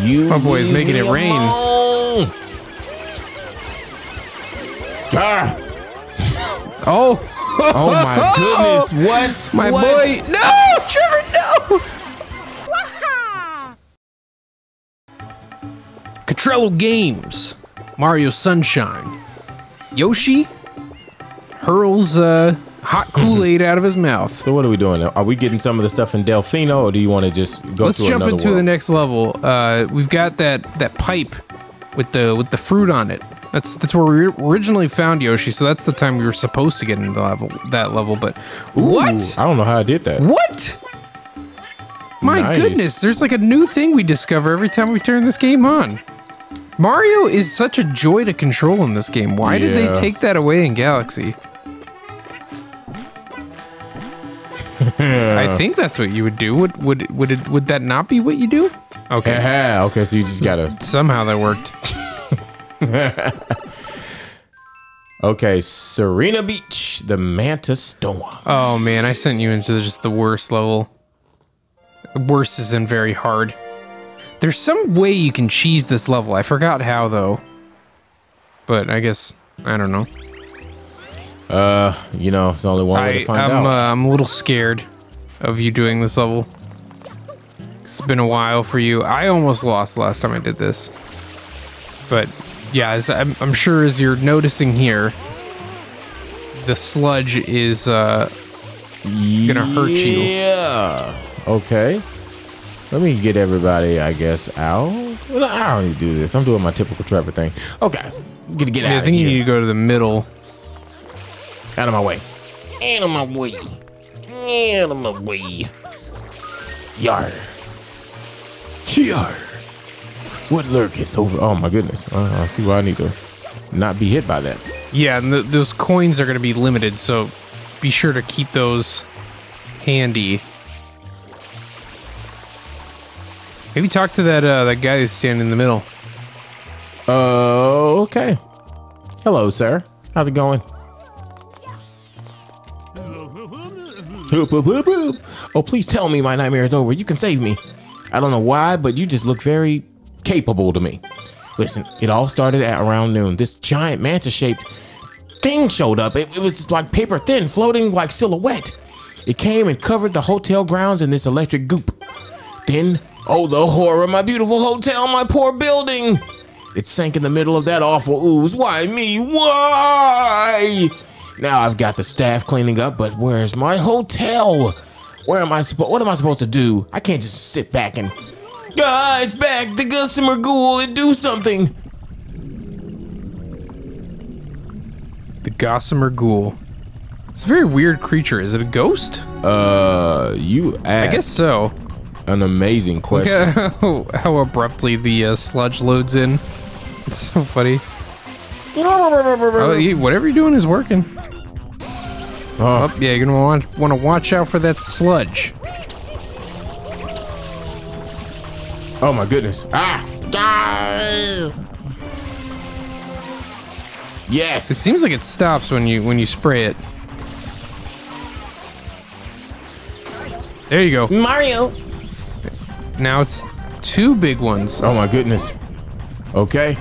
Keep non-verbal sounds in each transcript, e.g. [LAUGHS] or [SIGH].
You My boy is making it rain. alone. Oh, [LAUGHS] oh my [LAUGHS] goodness! What? my What? boy! No, Trevor, no! Cottrello Games, Mario Sunshine. Yoshi hurls uh, hot Kool Aid out of his mouth. So what are we doing? Are we getting some of the stuff in Delfino, or do you want to just go Let's jump into world? the next level. Uh, we've got that that pipe with the with the fruit on it. That's that's where we originally found Yoshi. So that's the time we were supposed to get into the level that level. But what? I don't know how I did that. What? My Nice. goodness, there's like a new thing we discover every time we turn this game on. Mario is such a joy to control in this game. Why did they take that away in Galaxy? [LAUGHS] I think that's what you would do. Would would would it would that not be what you do? Okay. [LAUGHS] Yeah. Okay, so you just gotta. Somehow that worked. [LAUGHS] Okay, Sirena Beach, the Manta Storm. Oh man, I sent you into just the worst level. Worst is in very hard. There's some way you can cheese this level. I forgot how though. But I guess I don't know. Uh, you know, it's only one way to find I'm out. uh, I'm a little scared of you doing this level. It's been a while for you. I almost lost last time I did this. But yeah, as I'm, I'm sure as you're noticing here, the sludge is uh, gonna hurt you. Yeah. Okay. Let me get everybody, I guess, out. Well, I don't need to do this. I'm doing my typical Trevor thing. Okay. Get get I out of think you need to go to the middle. Out of my way. Out of my way. Out of my way. Yar. Yar. What lurketh over? Oh my goodness. Uh, I see why I need to not be hit by that. Yeah, and th those coins are going to be limited, so be sure to keep those handy. Maybe talk to that uh, that guy who's standing in the middle. Uh, okay. Hello, sir. How's it going? Oh, please tell me my nightmare is over. You can save me. I don't know why, but you just look very capable to me. Listen, it all started at around noon. This giant manta-shaped thing showed up. It, it was like paper thin, floating like silhouette. It came and covered the hotel grounds in this electric goop. Then, oh, the horror, my beautiful hotel, my poor building. It sank in the middle of that awful ooze. Why me? Why? Now I've got the staff cleaning up, but where's my hotel? Where am I supposed? What am I supposed to do? I can't just sit back and. Ah, it's back. The Gossamer Ghoul. It do something. The Gossamer Ghoul. It's a very weird creature. Is it a ghost? Uh, you asked I guess so. an amazing Look [LAUGHS] question. at how, how abruptly the uh, sludge loads in. It's so funny. Oh, you- whatever you're doing is working. Oh, Oh, yeah, you're gonna want want to watch out for that sludge. oh my goodness. Ah. Ah. Yes. It seems like it stops when you when you spray it. There you go. Mario. Now it's two big ones. Oh my goodness. Okay.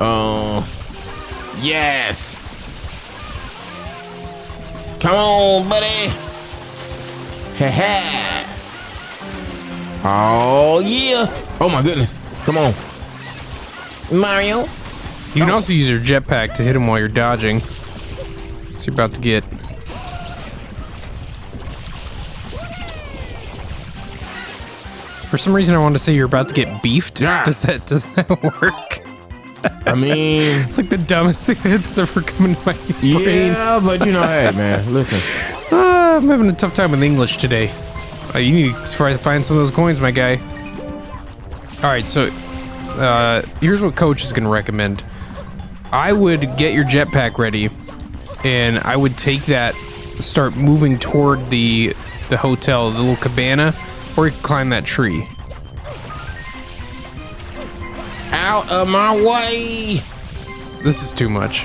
Oh. yes. Come on, buddy. Ha ha. Oh yeah. Oh my goodness. Come on. Mario. You can also use your jetpack to hit him while you're dodging. So you're about to get. For some reason, I wanted to say you're about to get beefed. Does that does that [LAUGHS] work? I mean, [LAUGHS] It's like the dumbest thing that's ever come into my brain. yeah, but you know, hey man, [LAUGHS] listen. Ah, I'm having a tough time with English today. Uh, you need to find some of those coins, my guy. All right, so uh, here's what Coach is going to recommend. I would get your jetpack ready, and I would take that, start moving toward the the hotel, the little cabana, or you can climb that tree. Out of my way. This is too much.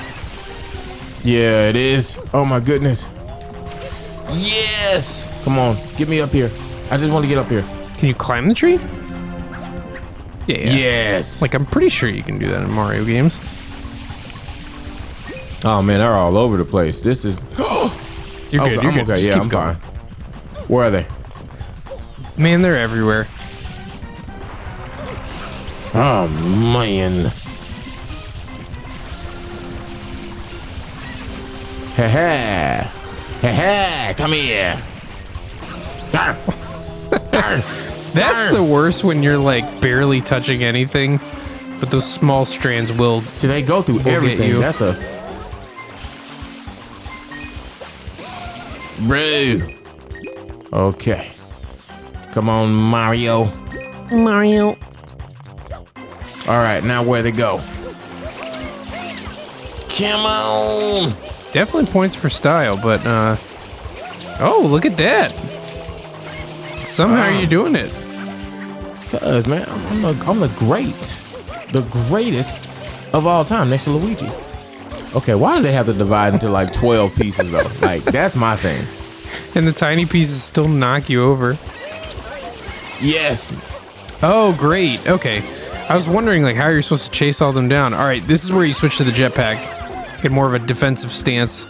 Yeah, it is. Oh my goodness. Yes. Come on, get me up here. I just want to get up here. Can you climb the tree? Yeah, yeah. Yes. Like I'm pretty sure you can do that in Mario games. oh man, they're all over the place. This is. [GASPS] You're Okay, good. You're I'm good. okay. Just Yeah, keep I'm going. fine. Where are they? Man, they're everywhere. Oh man. Ha ha. Ha ha. Come here. Arr. Arr. That's Arr. the worst when you're like barely touching anything, but those small strands will. See, they go through everything. you. That's a. Bro. Okay. Come on, Mario. Mario. All right, now where they go? Come on. Definitely points for style, but uh. Oh, look at that! Somehow you're doing it. It's cause man, I'm, I'm the I'm the great, the greatest of all time next to Luigi. Okay, why do they have to divide into like 12 pieces though? [LAUGHS] Like that's my thing. And the tiny pieces still knock you over. Yes. Oh, great. Okay. I was wondering like how are you're supposed to chase all them down. All right, this is where you switch to the jetpack. Get more of a defensive stance.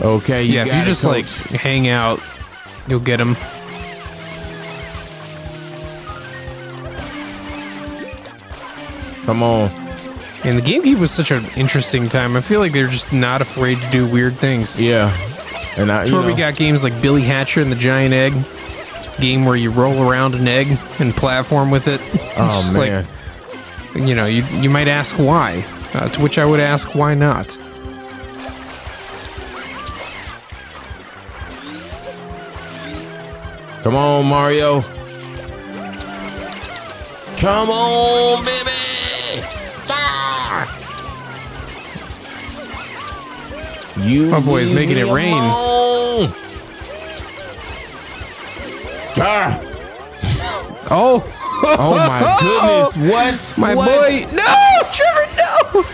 Okay. You yeah, if you it, just like hang out, you'll get them. come on. And the GameCube was such an interesting time. I feel like they're just not afraid to do weird things. Yeah. And I, That's where we got games like Billy Hatcher and the Giant Egg. Game where you roll around an egg and platform with it. [LAUGHS] Oh Just like, man. you know, you you might ask why. Uh, to which I would ask why not. Come on, Mario. Come on, baby. Ah! You My boy is making it rain. alone. [LAUGHS] Oh, Oh my [LAUGHS] goodness! What? my What? boy! No, Trevor, no!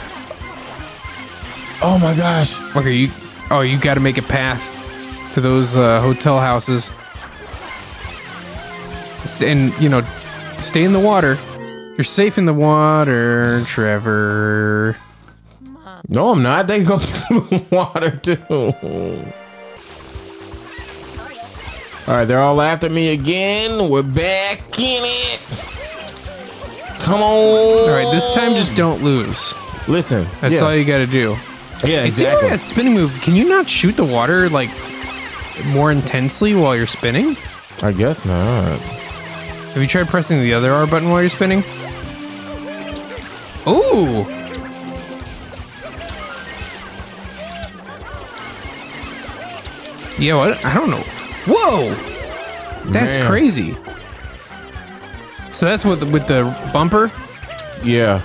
Oh my gosh! Okay, you. Oh, you got to make a path to those uh, hotel houses. And you know, stay in the water. You're safe in the water, Trevor. No, I'm not. They go [LAUGHS] through the water too. All right, they're all after me again. We're back in it. Come on. All right, this time just don't lose. listen. That's yeah. all you got to do. Yeah, It seems exactly. like that spinning move. Can you not shoot the water like more intensely while you're spinning? I guess not. Have you tried pressing the other R button while you're spinning? Ooh! Yeah, what? I don't know. Whoa! That's Man. crazy. So that's with the, with the bumper. Yeah.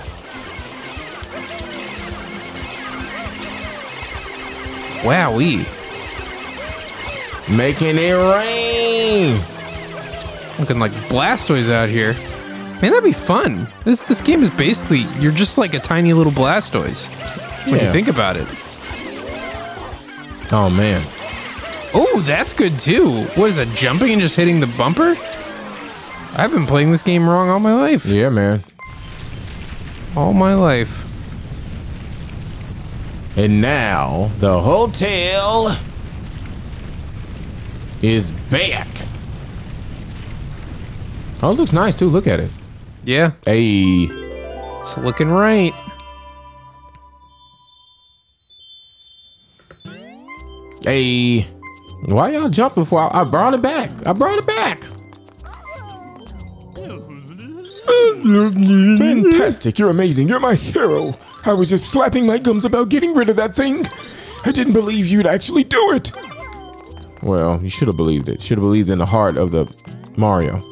Wowee! Making it rain. Looking like Blastoise out here. Man, that'd be fun. This this game is basically you're just like a tiny little Blastoise when you think about it. Oh man. Oh, that's good too. What is that? Jumping and just hitting the bumper? I've been playing this game wrong all my life. Yeah, man. All my life. And now the hotel is back. Oh, it looks nice too. Look at it. Yeah, Hey. it's looking right. Hey. Why y'all jumping for? I, I brought it back. I brought it back. Fantastic. You're amazing. You're my hero. I was just flapping my gums about getting rid of that thing. I didn't believe you'd actually do it. Well, you should have believed it. Should have believed in the heart of the Mario.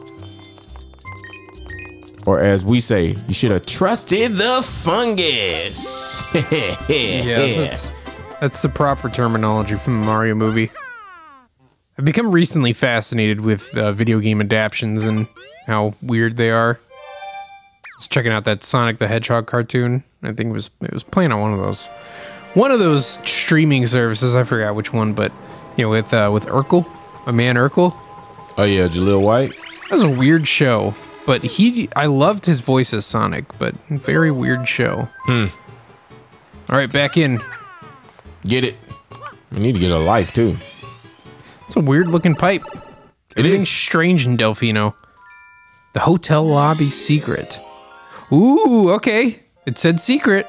Or as we say, you should have trusted the fungus. [LAUGHS] Yeah, that's that's the proper terminology from the Mario movie. I've become recently fascinated with uh, video game adaptions and how weird they are. I was checking out that Sonic the Hedgehog cartoon. I think it was it was playing on one of those one of those streaming services. I forgot which one, but you know, with uh, with Urkel, my man Urkel. Oh yeah, Jaleel White. That was a weird show, but he I loved his voice as Sonic, but very weird show. Hmm. All right, back in. Get it. We need to get a life too. It's a weird looking pipe. It Everything's is. strange in Delfino. The hotel lobby secret. Ooh, okay. It said secret.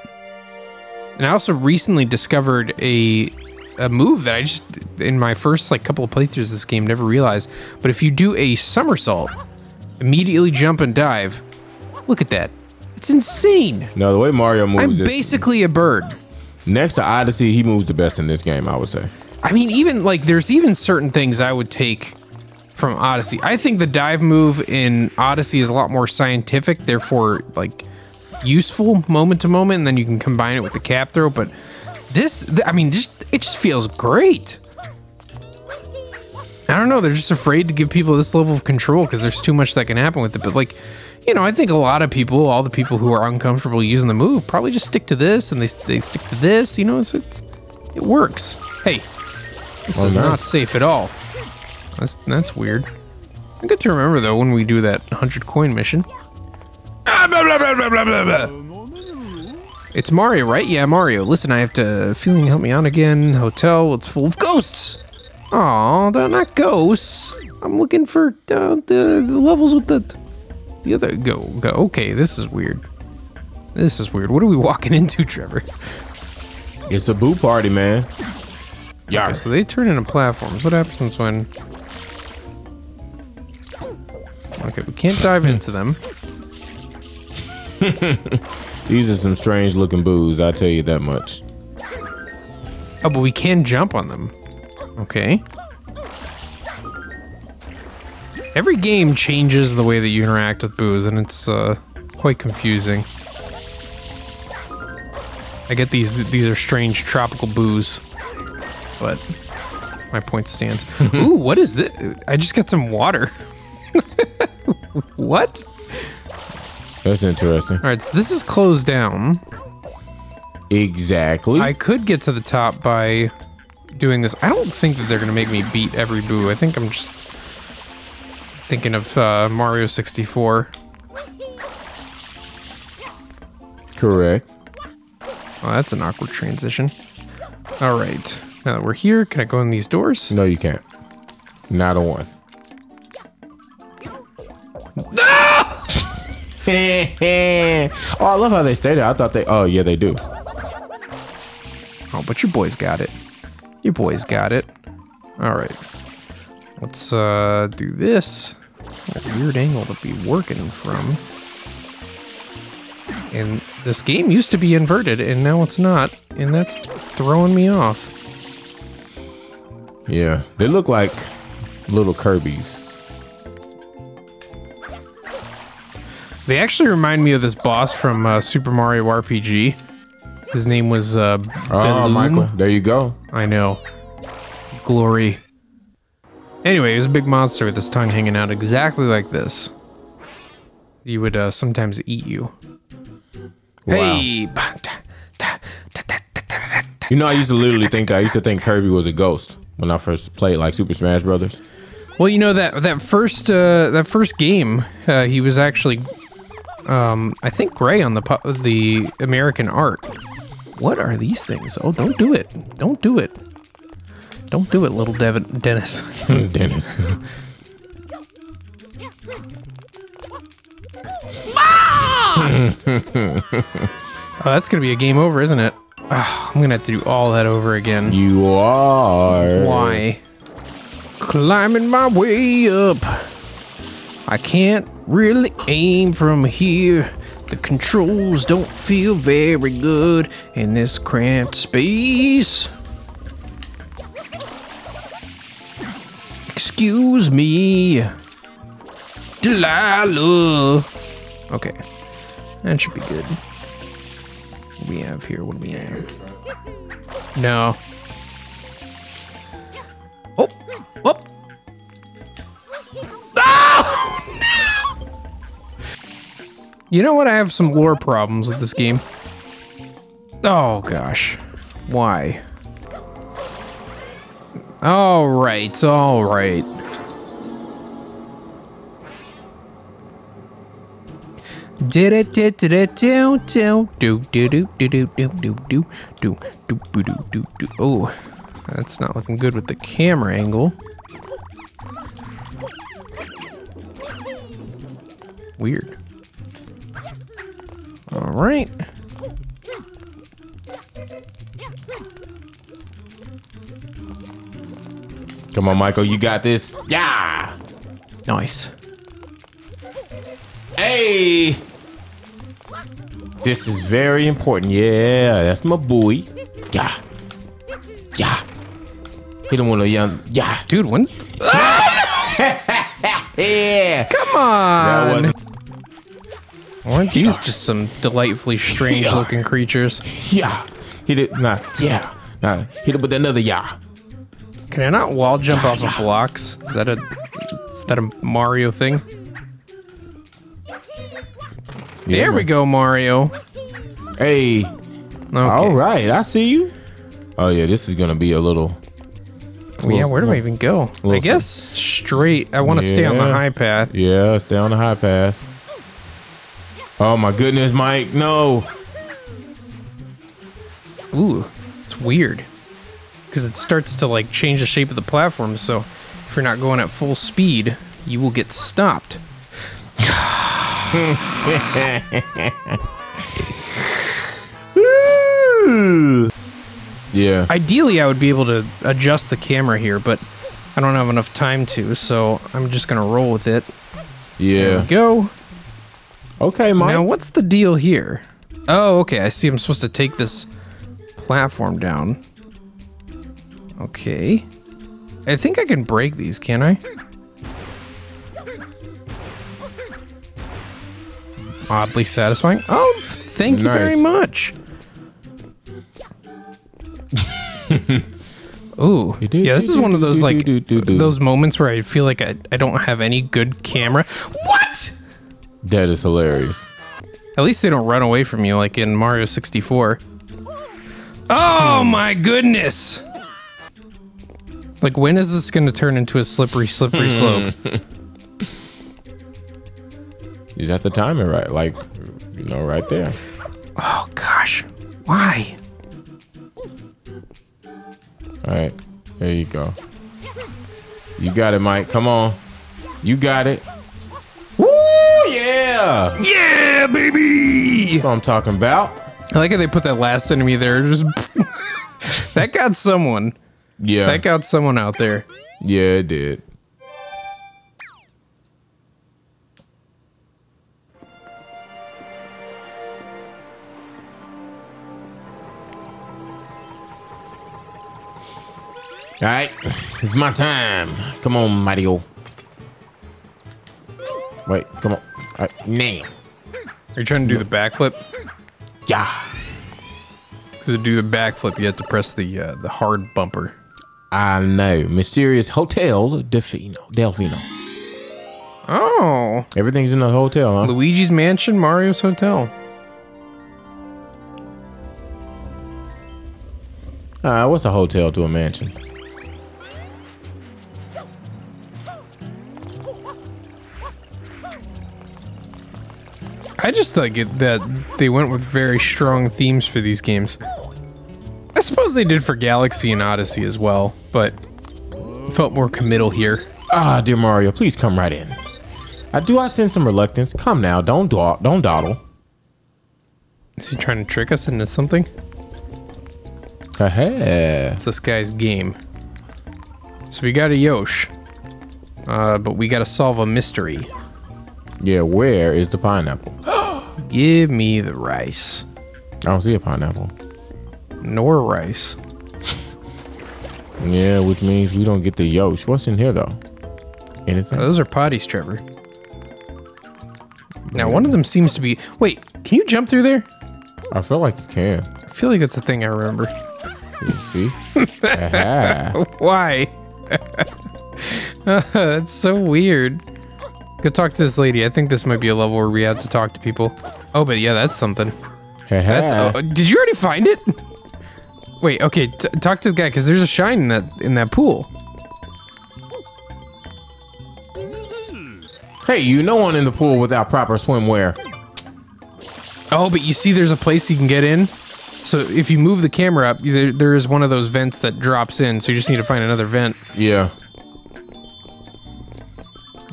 And I also recently discovered a a move that I just in my first like couple of playthroughs of this game never realized. But if you do a somersault, immediately jump and dive. Look at that. It's insane. No, the way Mario moves. I'm basically a bird. next to Odyssey, he moves the best in this game, I would say. I mean, even like there's even certain things I would take from Odyssey. I think the dive move in Odyssey is a lot more scientific, therefore like useful moment to moment, and then you can combine it with the cap throw. But this, th- I mean, just it just feels great. I don't know. They're just afraid to give people this level of control because there's too much that can happen with it. But like, you know, I think a lot of people, all the people who are uncomfortable using the move, probably just stick to this and they they stick to this. You know, it's, it's it works. Hey, this Oh, is not nice. safe at all. That's that's weird. I get to remember though when we do that 100 coin mission. Ah, blah, blah, blah, blah, blah, blah, blah. It's Mario, right? Yeah, Mario. Listen, I have to feeling help me out again. Hotel, it's full of ghosts. Oh, they're not ghosts. I'm looking for uh, the, the levels with the the other go go. Okay, this is weird. This is weird. What are we walking [LAUGHS] into, Trevor? It's a boo party, man. Yeah. Okay, so they turn into platforms. What happens when? Okay, we can't dive [LAUGHS] into them. [LAUGHS] These are some strange looking boos, I tell you that much. Oh, but we can jump on them. Okay. Every game changes the way that you interact with boos, and it's uh, quite confusing. I get these; these are strange tropical boos, but my point stands. [LAUGHS] Ooh, what is this? I just got some water. [LAUGHS] what? That's interesting. All right, so this is closed down. Exactly. I could get to the top by doing this. I don't think that they're gonna make me beat every boo. I think I'm just thinking of uh, Mario 64. Correct. Oh, that's an awkward transition. All right, now that we're here, can I go in these doors? No, you can't. Not a one. [LAUGHS] oh, I love how they stay there. I thought they. Oh, yeah, they do. Oh, but your boy's got it. Your boy's got it. All right, let's uh, do this. A weird angle to be working from. And this game used to be inverted, and now it's not, and that's throwing me off. Yeah, they look like little Kirby's. They actually remind me of this boss from uh, Super Mario RPG. His name was uh, Oh, Belome. Michael, there you go. I know. Glory. Anyway, it was a big monster with his tongue hanging out exactly like this. He would uh, sometimes eat you. Wow. Hey! You know, I used to literally think that. I used to think Kirby was a ghost when I first played like Super Smash Brothers. Well, you know that that first uh, that first game, uh, he was actually, um, I think, gray on the the American art. What are these things? Oh, don't do it! Don't do it! Don't do it, little Devin Dennis. [LAUGHS] Dennis. [LAUGHS] Oh, that's gonna be a game over, isn't it? Ah, I'm gonna have to do all that over again. you are. Why? Climbing my way up. I can't really aim from here. The controls don't feel very good in this cramped space. Excuse me. Delilah. Okay. That should be good. We have here? What do we have? No. Oh, oh. Oh, no! [LAUGHS] You know what? I have some lore problems with this game. Oh, gosh. Why? All right, all right. Oh, that's not looking good with the camera angle. Weird. All right. Come on, Michael, you got this. Yeah. Nice. Hey. This is very important. Yeah, that's my boy. Yeah. Yeah. He don't want a young. Yeah. Dude, when's [LAUGHS] Yeah. Come on. That wasn't. Aren't these just some delightfully strange looking creatures? Yeah. Hit it. Nah. Yeah. Nah. Hit it with another yeah. Can I not wall jump off of blocks? Is that a is that a Mario thing? There we go, Mario. Hey. Okay. All right. I see you. Oh yeah, this is gonna be a little. Well, yeah, where do I even go? I little guess straight. I want to stay on the high path. Yeah, stay on the high path. Oh my goodness, Mike! No. Ooh, it's weird. Because it starts to like change the shape of the platform, so if you're not going at full speed, you will get stopped. [SIGHS] [LAUGHS] Yeah. Ideally, I would be able to adjust the camera here, but I don't have enough time to, so I'm just gonna roll with it. Yeah. Go. Okay, Mike. Now, what's the deal here? Oh, okay. I see. I'm supposed to take this platform down. Okay. I think I can break these, can I? Oddly satisfying. Oh, thank you very Nice. much. [LAUGHS] Ooh, yeah. This is one of those like those moments where I feel like I, I don't have any good camera. What? That is hilarious. At least they don't run away from you like in Mario 64. Oh my goodness! Like, when is this going to turn into a slippery, slippery slope? [LAUGHS] You got the timing right, like you know, right there. Oh gosh. Why? All right, there you go. You got it, Mike. Come on, you got it. Woo! Yeah, Yeah, baby! that's what I'm talking about. I like how they put that last enemy there. Just [LAUGHS] that got someone. Yeah, That got someone out there. yeah, it did. All right, it's my time. Come on, Mario. Wait, come on. Right, now. Are you trying to do the backflip? Yeah. Because to do the backflip, you have to press the uh, the hard bumper. I know. Mysterious Hotel Delfino. Delfino. Oh, Everything's in the hotel, huh? Luigi's Mansion, Mario's Hotel. Uh, what's a hotel to a mansion? I just thought it, that they went with very strong themes for these games. I suppose they did for Galaxy and Odyssey as well, but felt more committal here. Ah, dear Mario, please come right in. I do I sense some reluctance. Come now, don't daw- don't dawdle. Is he trying to trick us into something? Hey, It's this guy's game. So we got a Yosh, uh, but we got to solve a mystery. yeah. Where is the pineapple? Give me the rice, I don't see a pineapple. nor rice. [LAUGHS] Yeah, which means we don't get the Yosh. What's in here though? Anything? Oh, those are potties, Trevor. Now one of them seems to be. Wait, can you jump through there? I feel like you can. I feel like that's a thing I remember. You see? [LAUGHS] Why? [LAUGHS] That's so weird. Go talk to this lady. I think this might be a level where we have to talk to people. Oh, but yeah, that's something. That's. Uh-huh. Oh, did you already find it? Wait. Okay. T- talk to the guy because there's a shine in that in that pool. Hey, you no one in the pool without proper swimwear. Oh, but you see, there's a place you can get in. So if you move the camera up, there, there is one of those vents that drops in. So you just need to find another vent. Yeah.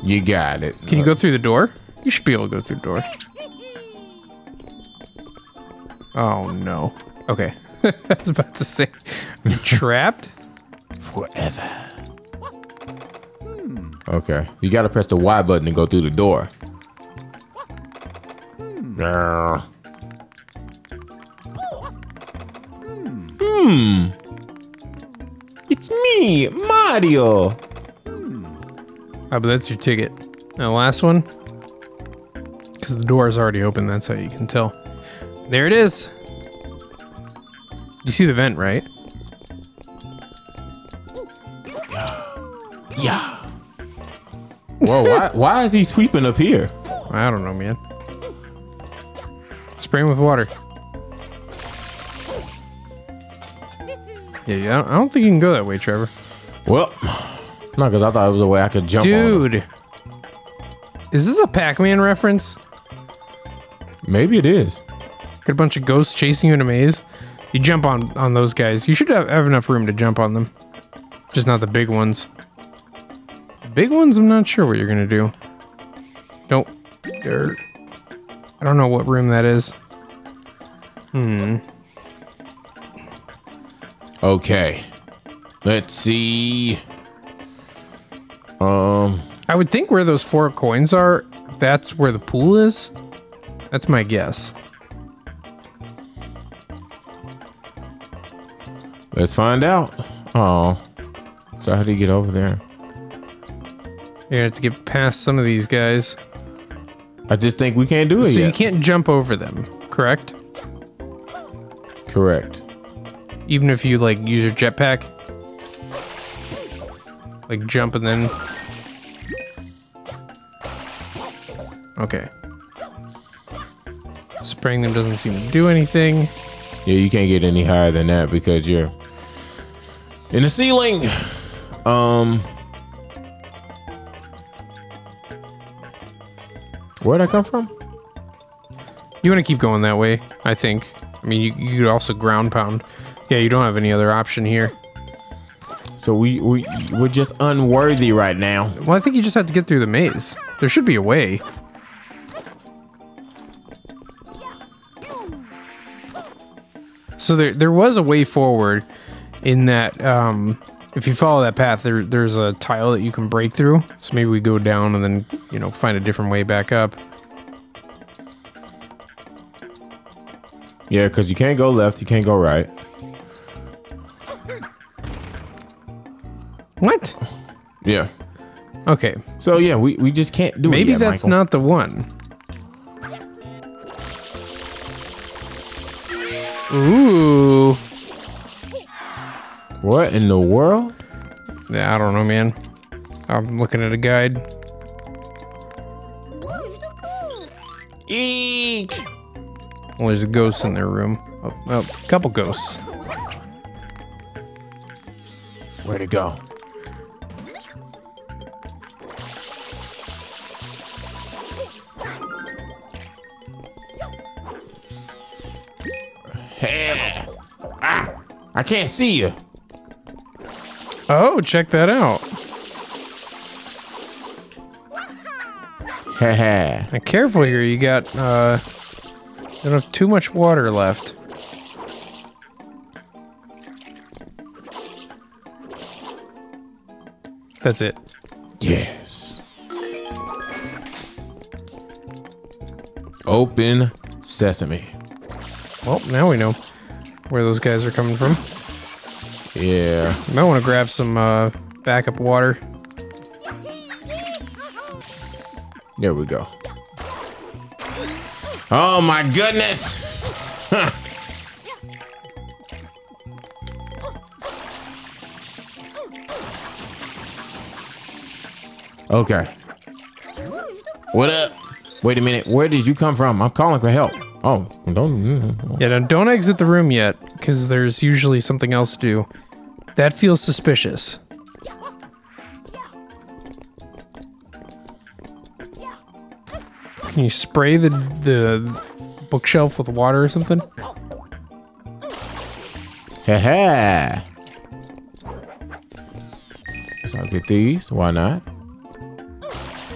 You got it. Can you go through the door? You should be able to go through the door. Oh no. Okay. [LAUGHS] I was about to say, I'm [LAUGHS] trapped. forever? Okay. You gotta press the Y button to go through the door. Yeah. Hmm. It's me, Mario. Oh, but that's your ticket. Now, the last one. Because the door is already open. That's how you can tell. There it is. You see the vent, right? Yeah. Whoa, why, why is he sweeping up here? I don't know, man. Spray him with water. Yeah, yeah. I don't think you can go that way, Trevor. Well, no, because I thought it was a way I could jump on. Dude. Is this a Pac-Man reference? Maybe it is. Got a bunch of ghosts chasing you in a maze. You jump on on those guys. You should have, have enough room to jump on them. Just not the big ones. The big ones, I'm not sure what you're gonna do. Don't. er, I don't know what room that is. Hmm. Okay. Let's see. I would think where those four coins are, that's where the pool is. That's my guess. let's find out. Oh. So how do you get over there? You're gonna have to get past some of these guys. I just think we can't do it So you can't jump over them, correct? Correct. Even if you like use your jetpack. Like jump and then. Okay. Spraying them doesn't seem to do anything. Yeah, you can't get any higher than that because you're in the ceiling. Um, where'd I come from? You want to keep going that way, I think. I mean, you, you could also ground pound. Yeah, you don't have any other option here. So we we we're just unworthy right now. Well, I think you just have to get through the maze. There should be a way. So there, there was a way forward in that um, if you follow that path, there, there's a tile that you can break through. So maybe we go down and then, you know, find a different way back up. Yeah, because you can't go left, you can't go right. What? Yeah. Okay, So yeah, we, we just can't do it. maybe that's Michael. not the one. Ooh. What in the world? Yeah, I don't know, man. I'm looking at a guide. Eek! Well, there's a ghost in their room. Oh, oh, a couple ghosts. Where'd it go? Ah, I can't see you. Oh, check that out. Now, careful here. You got, uh, don't have too much water left. That's it. yes. Open sesame. Well, now we know where those guys are coming from. Yeah. You might want to grab some, uh, backup water. There we go. Oh my goodness. okay. What up? Wait a minute. Where did you come from? I'm calling for help. Oh, don't. Mm-hmm. Yeah, now don't exit the room yet, because there's usually something else to do. That feels suspicious. Can you spray the the bookshelf with water or something. Ha ha. So I'll get these. Why not?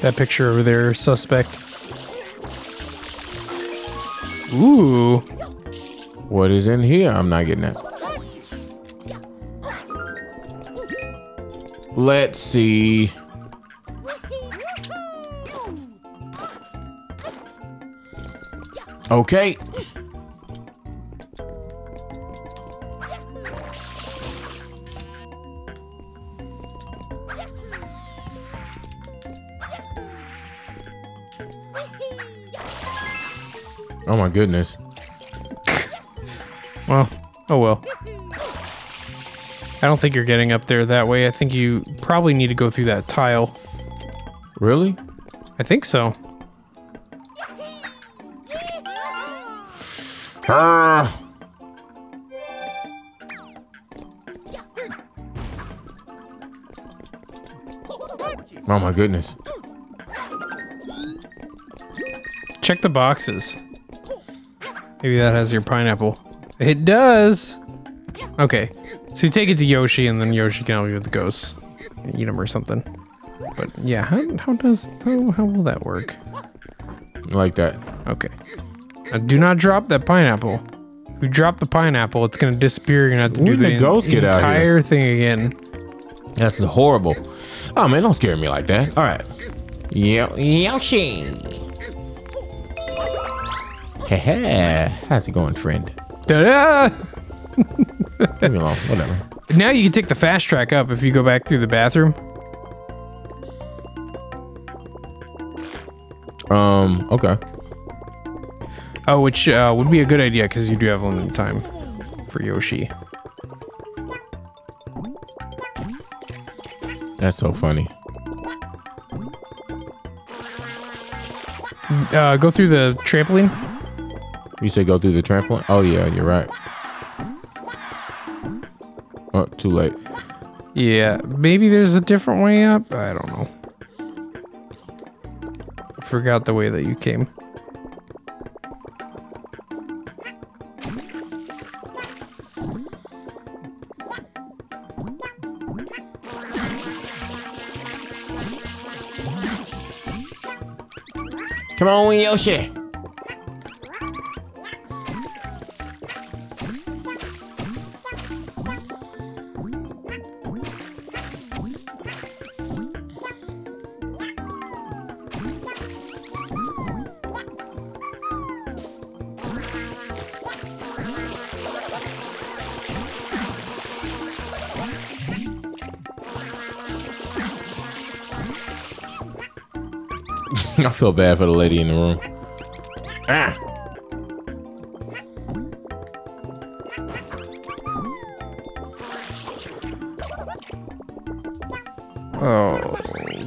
That picture over there, suspect. Ooh. What is in here? I'm not getting that. Let's see. Okay. Goodness. [LAUGHS] Well, oh well. I don't think you're getting up there that way. I think you probably need to go through that tile. Really? I think so. Ah. Oh my goodness. Check the boxes. Maybe that has your pineapple. It does. Okay, so you take it to Yoshi, and then Yoshi can help you with the ghosts, eat them or something. But yeah, how, how does how, how will that work? Like that. Okay. Now do not drop that pineapple. If you drop the pineapple, it's gonna disappear. You're gonna have to do the the get out entire thing again. That's horrible. Oh man, don't scare me like that. All right. Yo Yoshi. Heh How's it going, friend? Ta-da! Leave me alone. Whatever. Now you can take the fast track up if you go back through the bathroom. Um. Okay. Oh, which uh, would be a good idea because you do have limited time for Yoshi. That's so funny. Uh, go through the trampoline. You say go through the trampoline? Oh yeah, you're right. Oh, too late. Yeah, maybe there's a different way up. I don't know. Forgot the way that you came. Come on, Yoshi. Feel bad for the lady in the room. Ah.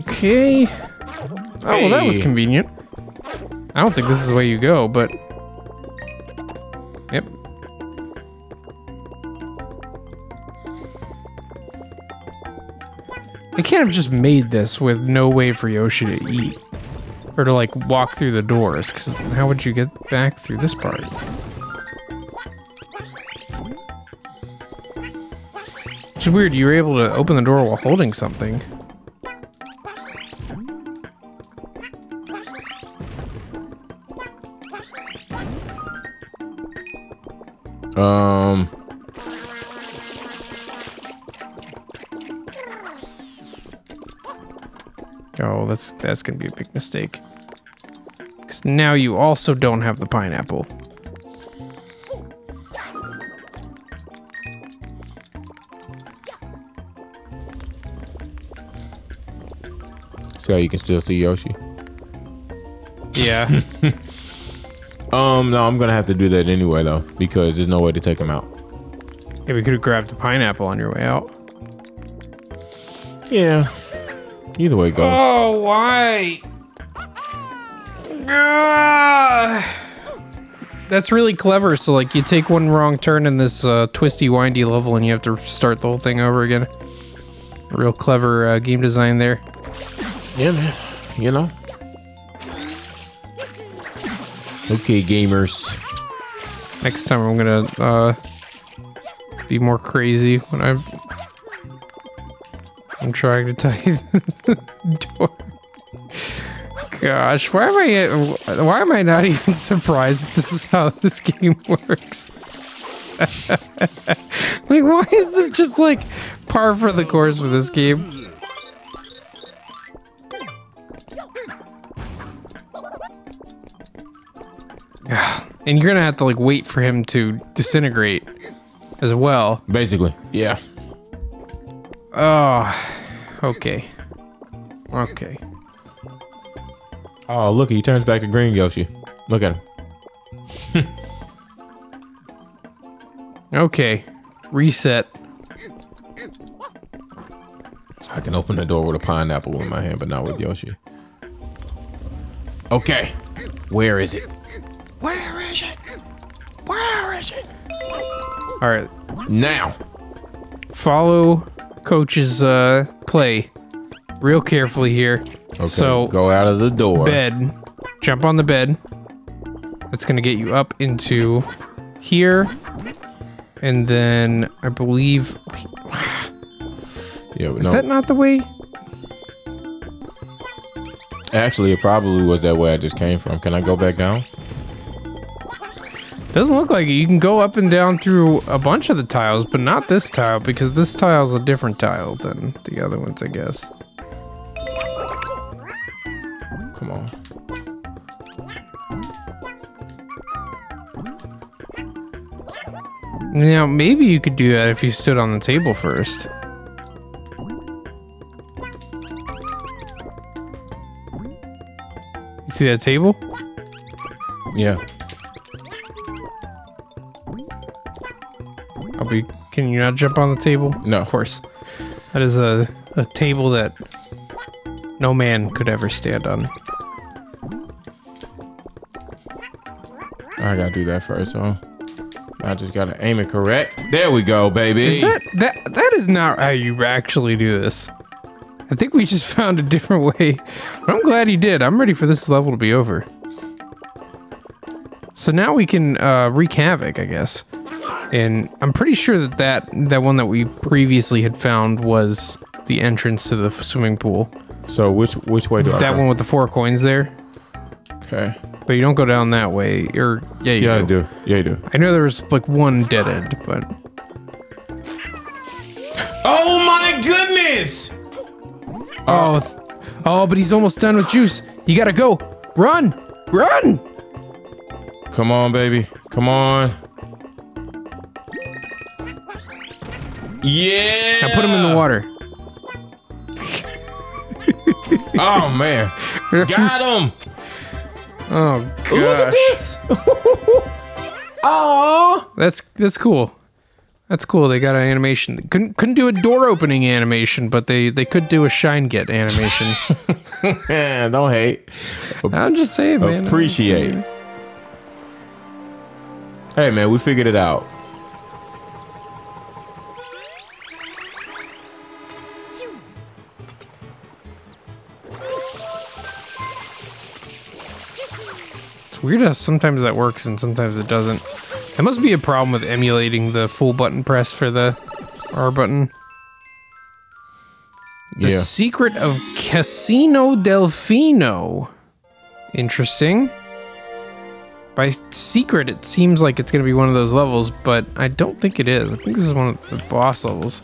Okay. Oh, well, that was convenient. I don't think this is the way you go, but. Yep. They can't have just made this with no way for Yoshi to eat. Or to, like, walk through the doors, because how would you get back through this part? It's weird, you were able to open the door while holding something. That's that's gonna be a big mistake. Because now you also don't have the pineapple. See how you can still see Yoshi. Yeah. [LAUGHS] Um. No, I'm gonna have to do that anyway though because there's no way to take him out. yeah, we could have grabbed the pineapple on your way out. Yeah. Either way it goes. Oh, why? Ah. That's really clever. So, like, you take one wrong turn in this uh, twisty, windy level, and you have to start the whole thing over again. Real clever uh, game design there. Yeah, man. You know. Okay, gamers. Next time I'm gonna uh, be more crazy when I'm I'm trying to tell you [LAUGHS] the door. Gosh, why am I why am I not even [LAUGHS] surprised that this is how this game [LAUGHS] works? like why is this just like par for the course for this game? [SIGHS] And you're gonna have to like wait for him to disintegrate as well. Basically, yeah. Oh, okay. Okay. Oh, look, he turns back to green Yoshi. Look at him. Okay. Reset. I can open the door with a pineapple in my hand, but not with Yoshi. Okay, where is it? Where is it? Where is it? All right. Now. Follow coach's uh play real carefully here. Okay, So go out of the door. bed. Jump on the bed. That's gonna get you up into here. And then I believe Yeah, is no. that not the way? Actually, it probably was that way I just came from. Can I go back down? Doesn't look like it. You can go up and down through a bunch of the tiles, but not this tile because this tile's a different tile than the other ones, I guess. Come on. Now, maybe you could do that if you stood on the table first. You see that table? Yeah. Be. Can you not jump on the table? No. Of course. That is a, a table that no man could ever stand on. I gotta do that first, huh? I just gotta aim it correct. There we go, baby. Is that that that is not how you actually do this? I think we just [LAUGHS] found a different way. But I'm glad you did. I'm ready for this level to be over. So now we can uh, wreak havoc, I guess. And I'm pretty sure that, that that one that we previously had found was the entrance to the f- swimming pool. so which which way do I That go? one with the four coins there. Okay. But you don't go down that way. Or yeah, you Yeah, I do. do. Yeah, I do. I know there was like one dead end, but Oh my goodness! Oh, th- oh, but he's almost done with juice. You gotta go. Run, run. Come on, baby. Come on. Yeah. Now put him in the water. [LAUGHS] Oh man. Got him. Oh Look at this. [LAUGHS] Oh. that's that's cool. That's cool. They got an animation. Couldn't couldn't do a door opening animation, but they they could do a shine get animation. [LAUGHS] Man, don't hate. I'm just saying, man. Appreciate. Hey man, we figured it out. It's weird how sometimes that works and sometimes it doesn't. That must be a problem with emulating the full button press for the R button. The Yeah. Secret of Casino Delfino. Interesting. By secret, it seems like it's going to be one of those levels, but I don't think it is. I think this is one of the boss levels.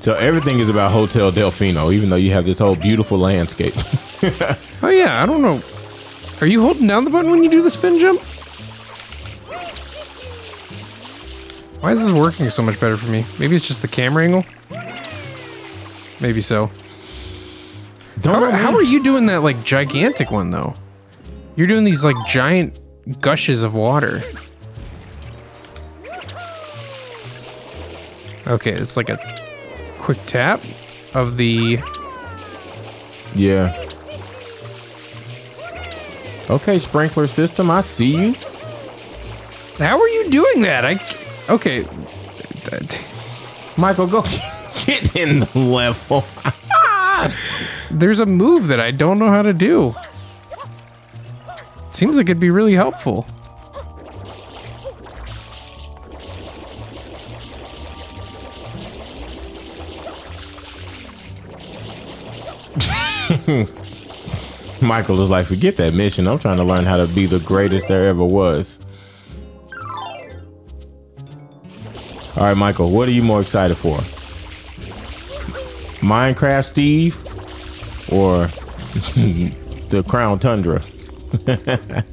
So everything is about Hotel Delfino, even though you have this whole beautiful landscape. [LAUGHS] Oh, yeah, I don't know. Are you holding down the button when you do the spin jump? Why is this working so much better for me? Maybe it's just the camera angle? Maybe so. Don't How, how are you doing that like gigantic one though? You're doing these like giant gushes of water. Okay, it's like a quick tap of the. Yeah. Okay, sprinkler system, I see you. How are you doing that? I Okay. Michael, go [LAUGHS] get in the level. [LAUGHS] There's a move that I don't know how to do. seems like it'd be really helpful. [LAUGHS] [LAUGHS] Michael is like, forget that mission. I'm trying to learn how to be the greatest there ever was. All right, Michael, what are you more excited for? Minecraft Steve or [LAUGHS] the Crown Tundra? [LAUGHS]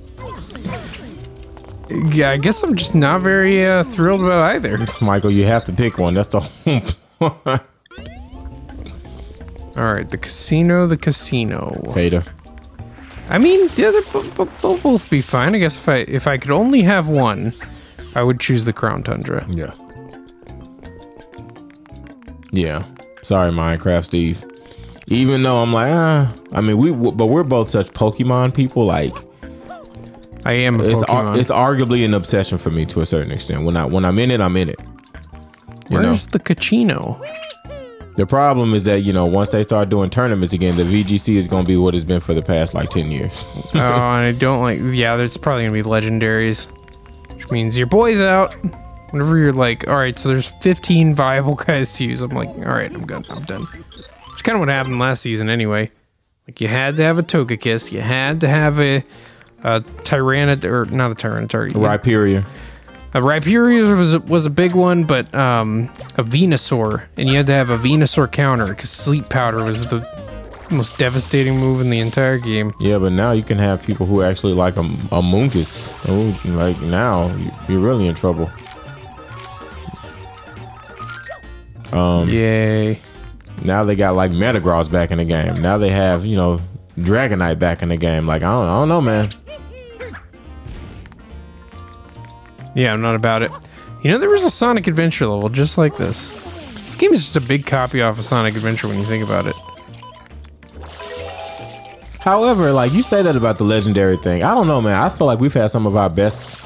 Yeah, I guess I'm just not very uh, thrilled about either. Michael, you have to pick one. That's the whole point. All right, the casino, the casino. Hater. I mean, yeah, they're, bo- bo- they'll both be fine. I guess if I if I could only have one, I would choose the Crown Tundra. Yeah. Yeah. Sorry, Minecraft Steve. Even though I'm like, ah, I mean, we, but we're both such Pokemon people. Like, I am a it's ar- it's arguably an obsession for me to a certain extent. When I when I'm in it, I'm in it. You know, Where's the Cachino? The problem is that you know once they start doing tournaments again, the VGC is going to be what it's been for the past like ten years. [LAUGHS] oh, and I don't like. Yeah, there's probably gonna be legendaries, which means your boy's out. Whenever you're like, all right, so there's 15 viable guys to use. I'm like, all right, I'm good. I'm done. It's kind of what happened last season, anyway. Like you had to have a Togekiss, you had to have a, a Tyrannid or not a Tyranitar. you- Rhyperior. A Rhyperior was a, was a big one, but um, a Venusaur, and you had to have a Venusaur counter because Sleep Powder was the most devastating move in the entire game. Yeah, but now you can have people who actually like a, a Munkus. Oh, like now you- you're really in trouble. Um, Yay! Now they got like Metagross back in the game. Now they have, you know, Dragonite back in the game. Like, I don't, I don't know, man. Yeah, I'm not about it. You know, there was a Sonic Adventure level just like this. This game is just a big copy off of Sonic Adventure when you think about it. However, like you say that about the legendary thing. I don't know, man. I feel like we've had some of our best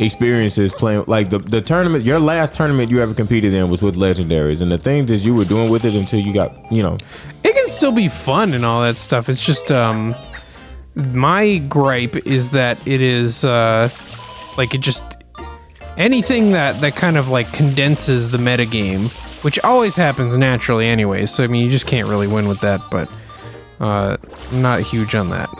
experiences playing like the, the tournament your last tournament you ever competed in was with legendaries and the things that you were doing with it until you got you know It can still be fun and all that stuff. It's just um my gripe is that it is uh like it just anything that that kind of like condenses the metagame, which always happens naturally anyway. So I mean, you just can't really win with that, but uh I'm not huge on that.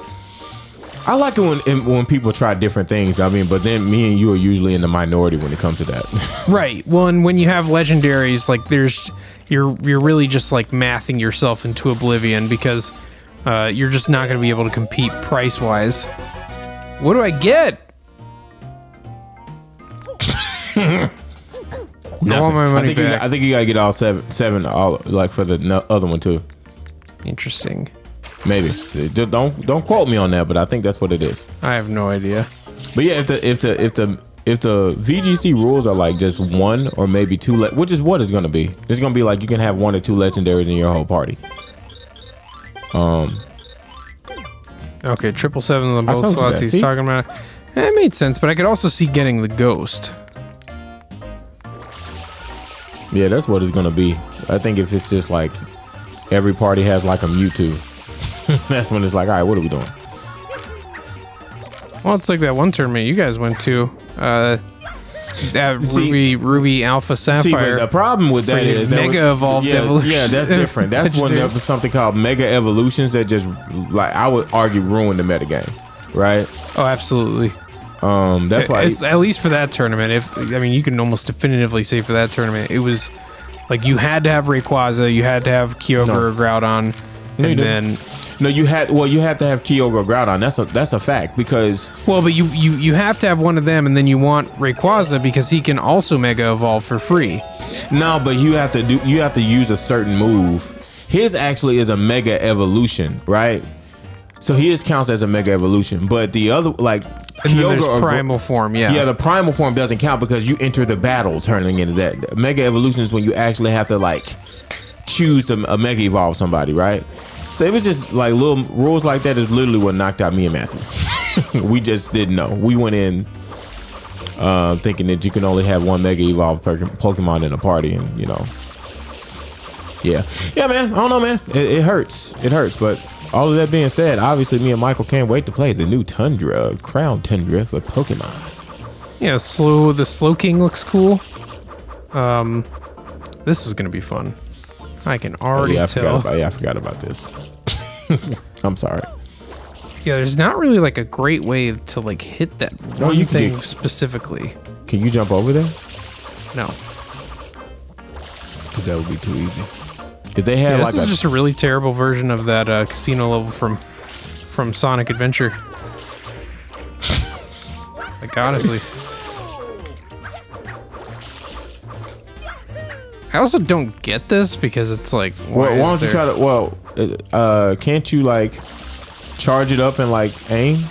I like it when when people try different things. I mean, but then me and you are usually in the minority when it comes to that. [LAUGHS] Right. Well, and when you have legendaries, like there's you're you're really just like mathing yourself into oblivion because uh, you're just not going to be able to compete price wise. What do I get? I want my I money think you. I think you gotta get all seven, seven, all like for the no, other one too. Interesting. Maybe Just don't don't quote me on that, but I think that's what it is. I have no idea. But yeah, if the if the if the if the VGC rules are like just one or maybe two, le- which is what it's gonna be. It's gonna be like you can have one or two legendaries in your whole party. Um, Okay, triple seven on both slots. He's see? talking about. It made sense, but I could also see getting the ghost. Yeah, that's what it's gonna be. I think if it's just like every party has like a Mewtwo, [LAUGHS] that's when it's like, all right, what are we doing? Well, it's like that one tournament you guys went to. Uh, that See- Ruby Ruby Alpha Sapphire. See, the problem with that is that mega was- evolved yeah, evolutions. Yeah, that's [LAUGHS] different. That's when there was something called mega evolutions that just like I would argue ruined the metagame, right? oh, absolutely. Um, that's why. It's- at least for that tournament, if I mean, you can almost definitively say for that tournament, it was like you had to have Rayquaza, you had to have Kyogre No. or Groudon, No, you and then No, you had well, you had to have Kyogre Groudon. That's a that's a fact because well, but you you you have to have one of them, and then you want Rayquaza because he can also Mega Evolve for free. no, but you have to do you have to use a certain move. His actually is a mega evolution, right? So his counts as a mega evolution, but the other like And then there's or Gro- primal form, yeah. Yeah, the primal form doesn't count because you enter the battle turning into that. Mega evolution is when you actually have to like choose to a mega evolve somebody, right? So it was just like little rules like that is literally what knocked out me and Matthew. [LAUGHS] we just didn't know. We went in uh, thinking that you can only have one mega evolve per- Pokemon in a party, and you know, yeah, yeah, man. I don't know, man. It, it hurts. It hurts, but all of that being said, obviously me and Michael can't wait to play the new Tundra, Crown Tundra for Pokemon. Yeah, slow. The Slowking looks cool. Um, this is gonna be fun. I can Oh, already yeah, I tell. forgot about yeah, I forgot about this. [LAUGHS] I'm sorry. Yeah, there's not really like a great way to like hit that one Oh, you can thing specifically. Can you jump over there? No, Because that would be too ezy. If they yeah, had this like is just a really terrible version of that uh, casino level from from Sonic Adventure. [LAUGHS] like honestly, I also don't get this because it's like well, why don't you try to well uh, uh can't you like charge it up and like aim?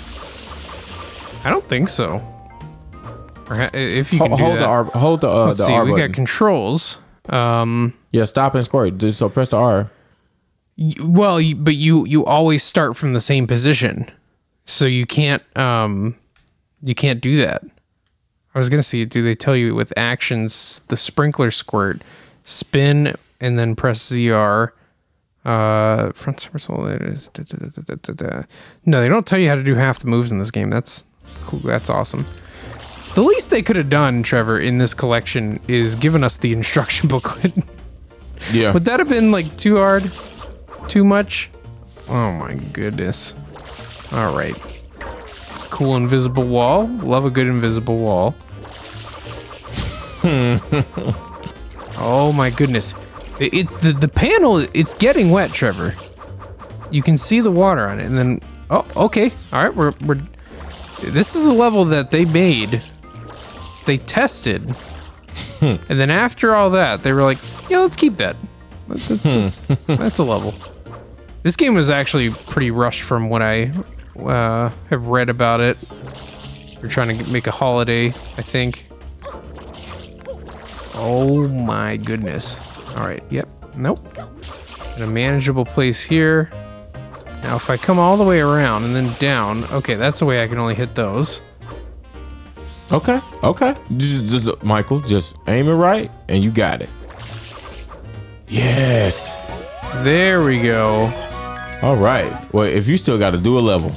I don't think so. If you can hold that. the R hold the uh Let's the see. R We button. got controls. Um, yeah, stop and squirt. So press the R. well, but you you always start from the same position, so you can't um you can't do that. I was gonna see. Do they tell you with actions the sprinkler squirt, spin and then press ZR. Uh, front somersault. No, they don't tell you how to do half the moves in this game. That's cool. That's awesome. The least they could have done, Trevor, in this collection is given us the instruction [LAUGHS] booklet. Yeah. Would that have been like too hard? Too much? Oh my goodness. All right. It's a cool invisible wall. Love a good invisible wall. [LAUGHS] oh my goodness. It, it the, the panel it's getting wet, Trevor. You can see the water on it and then oh okay. All right, we're we're this is the level that they made. They tested. And then after all that, they were like, "Yeah, let's keep that. That's that's, that's, that's a level." This game was actually pretty rushed from what I uh, have read about it. They're trying to make a holiday, I think. Oh my goodness! All right, yep, nope. In a manageable place here. Now, if I come all the way around and then down, okay, that's the way I can only hit those. Okay. Okay. Just, just Michael, just aim it right, and you got it. Yes. There we go. All right. Well, if you still got to do a level,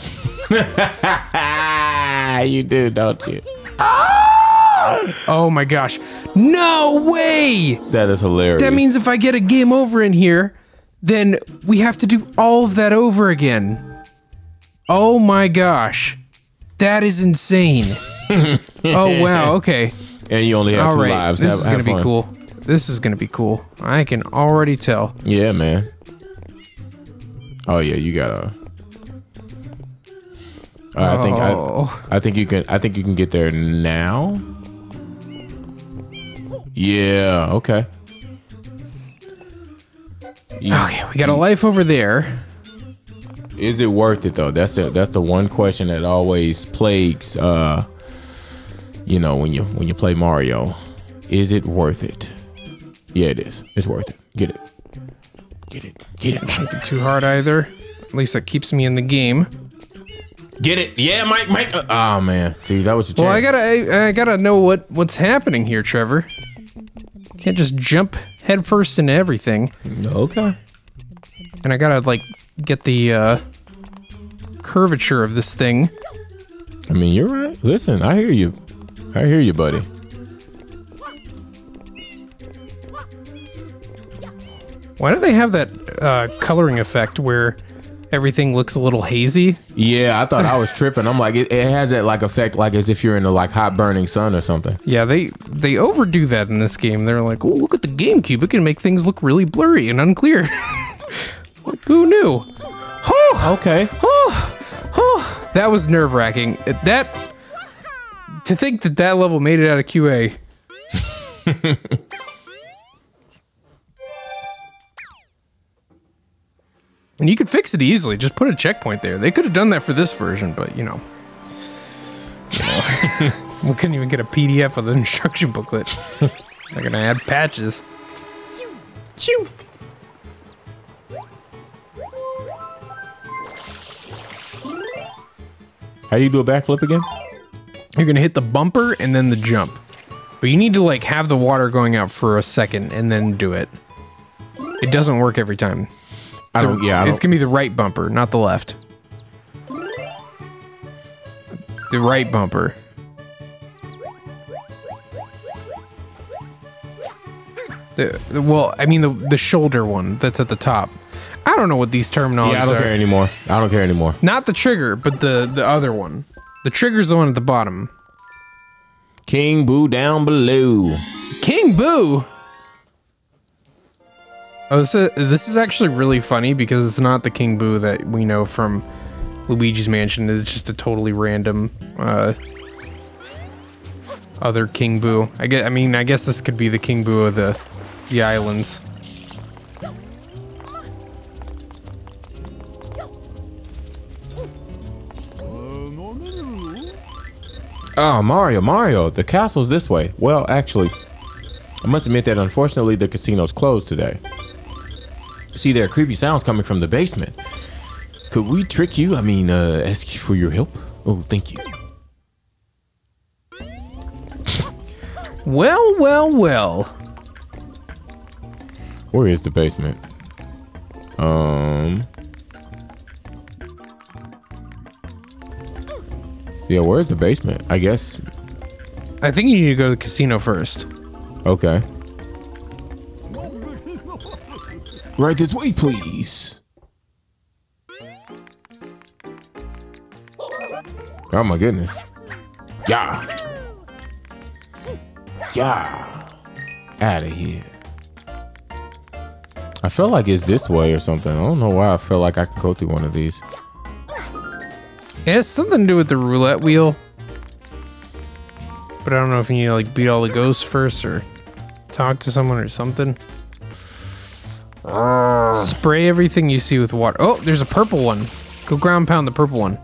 [LAUGHS] you do, don't you? Ah! Oh my gosh. No way! That is hilarious. That means if I get a game over in here, then we have to do all of that over again. Oh my gosh. That is insane. [LAUGHS] oh wow, okay. and you only have All two right. lives. This Have- is gonna be cool. This is going to be cool. I can already tell. Yeah, man. Oh yeah, you gotta. I think Oh. I, I think you can I think you can get there now. Yeah. Okay. Yeah. Okay, we got a life over there. Is it worth it though? That's the that's the one question that always plagues uh you know when you when you play Mario. Is it worth it? Yeah, it is. It's worth it. Get it. Get it. Get it. Mike. Too hard either. At least that keeps me in the game. Get it. Yeah, Mike. Mike. Uh, oh man. See, that was a chance. Well, I gotta, I, I gotta know what what's happening here, Trevor. Can't just jump headfirst into everything, Okay. and I gotta like get the uh, curvature of this thing. I mean, you're right. Listen, I hear you. I hear you, buddy. Why do they have that uh, coloring effect where everything looks a little hazy? Yeah, I thought I was tripping. I'm like, it, it has that like effect, like as if you're in a like hot burning sun or something. Yeah, they they overdo that in this game. They're like, oh, look at the GameCube; it can make things look really blurry and unclear. [LAUGHS] like, who knew? Oh, Okay. oh, that was nerve wracking. That to think that that level made it out of QA. and [LAUGHS] you could fix it easily. Just put a checkpoint there. They could have done that for this version, but you know. You know, [LAUGHS] we couldn't even get a PDF of the instruction booklet. [LAUGHS] They're gonna add patches. Chew. How do you do a backflip again? You're gonna hit the bumper and then the jump. But you need to like have the water going out for a second and then do it. It doesn't work every time. I don't. Yeah, I it's don't. gonna be the right bumper, not the left. The right bumper. The, the- well, I mean the the shoulder one that's at the top. I don't know what these terminologies Yeah, I don't are. care anymore. I don't care anymore. Not the trigger, but the the other one. The trigger's the one at the bottom. King Boo down below. King Boo. Oh, this is, this is actually really funny because it's not the King Boo that we know from Luigi's Mansion. It's just a totally random uh, other King Boo. I get. I mean, I guess this could be the King Boo of the the islands. Oh, Mario, Mario, the castle's this way. Well, actually, I must admit that unfortunately the casino's closed today. See, there are creepy sounds coming from the basement. Could we trick you? I mean, uh, ask you for your help? Oh, thank you. Well, well, well. Where is the basement? Um. Yeah, where's the basement? I guess. I think you need to go to the casino first. Okay. Right this way, please. Oh my goodness. Yeah. Yeah. Out of here. I feel like it's this way or something. I don't know why I feel like I can go through one of these. It has something to do with the roulette wheel. But I don't know if you need to like beat all the ghosts first or talk to someone or something. Spray everything you see with water. Oh, there's a purple one. Go ground pound the purple one.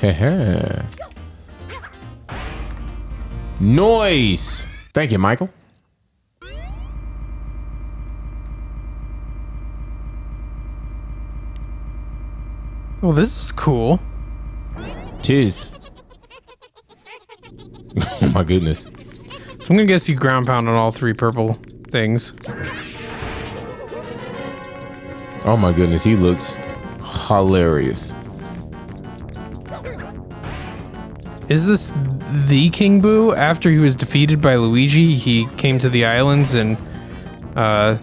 Heh Noise. Thank you, Michael. Oh, this is cool. Cheers. [LAUGHS] oh my goodness. So I'm gonna guess you ground pound on all three purple things. Oh my goodness, he looks hilarious. Is this the King Boo? After he was defeated by Luigi, he came to the islands and uh,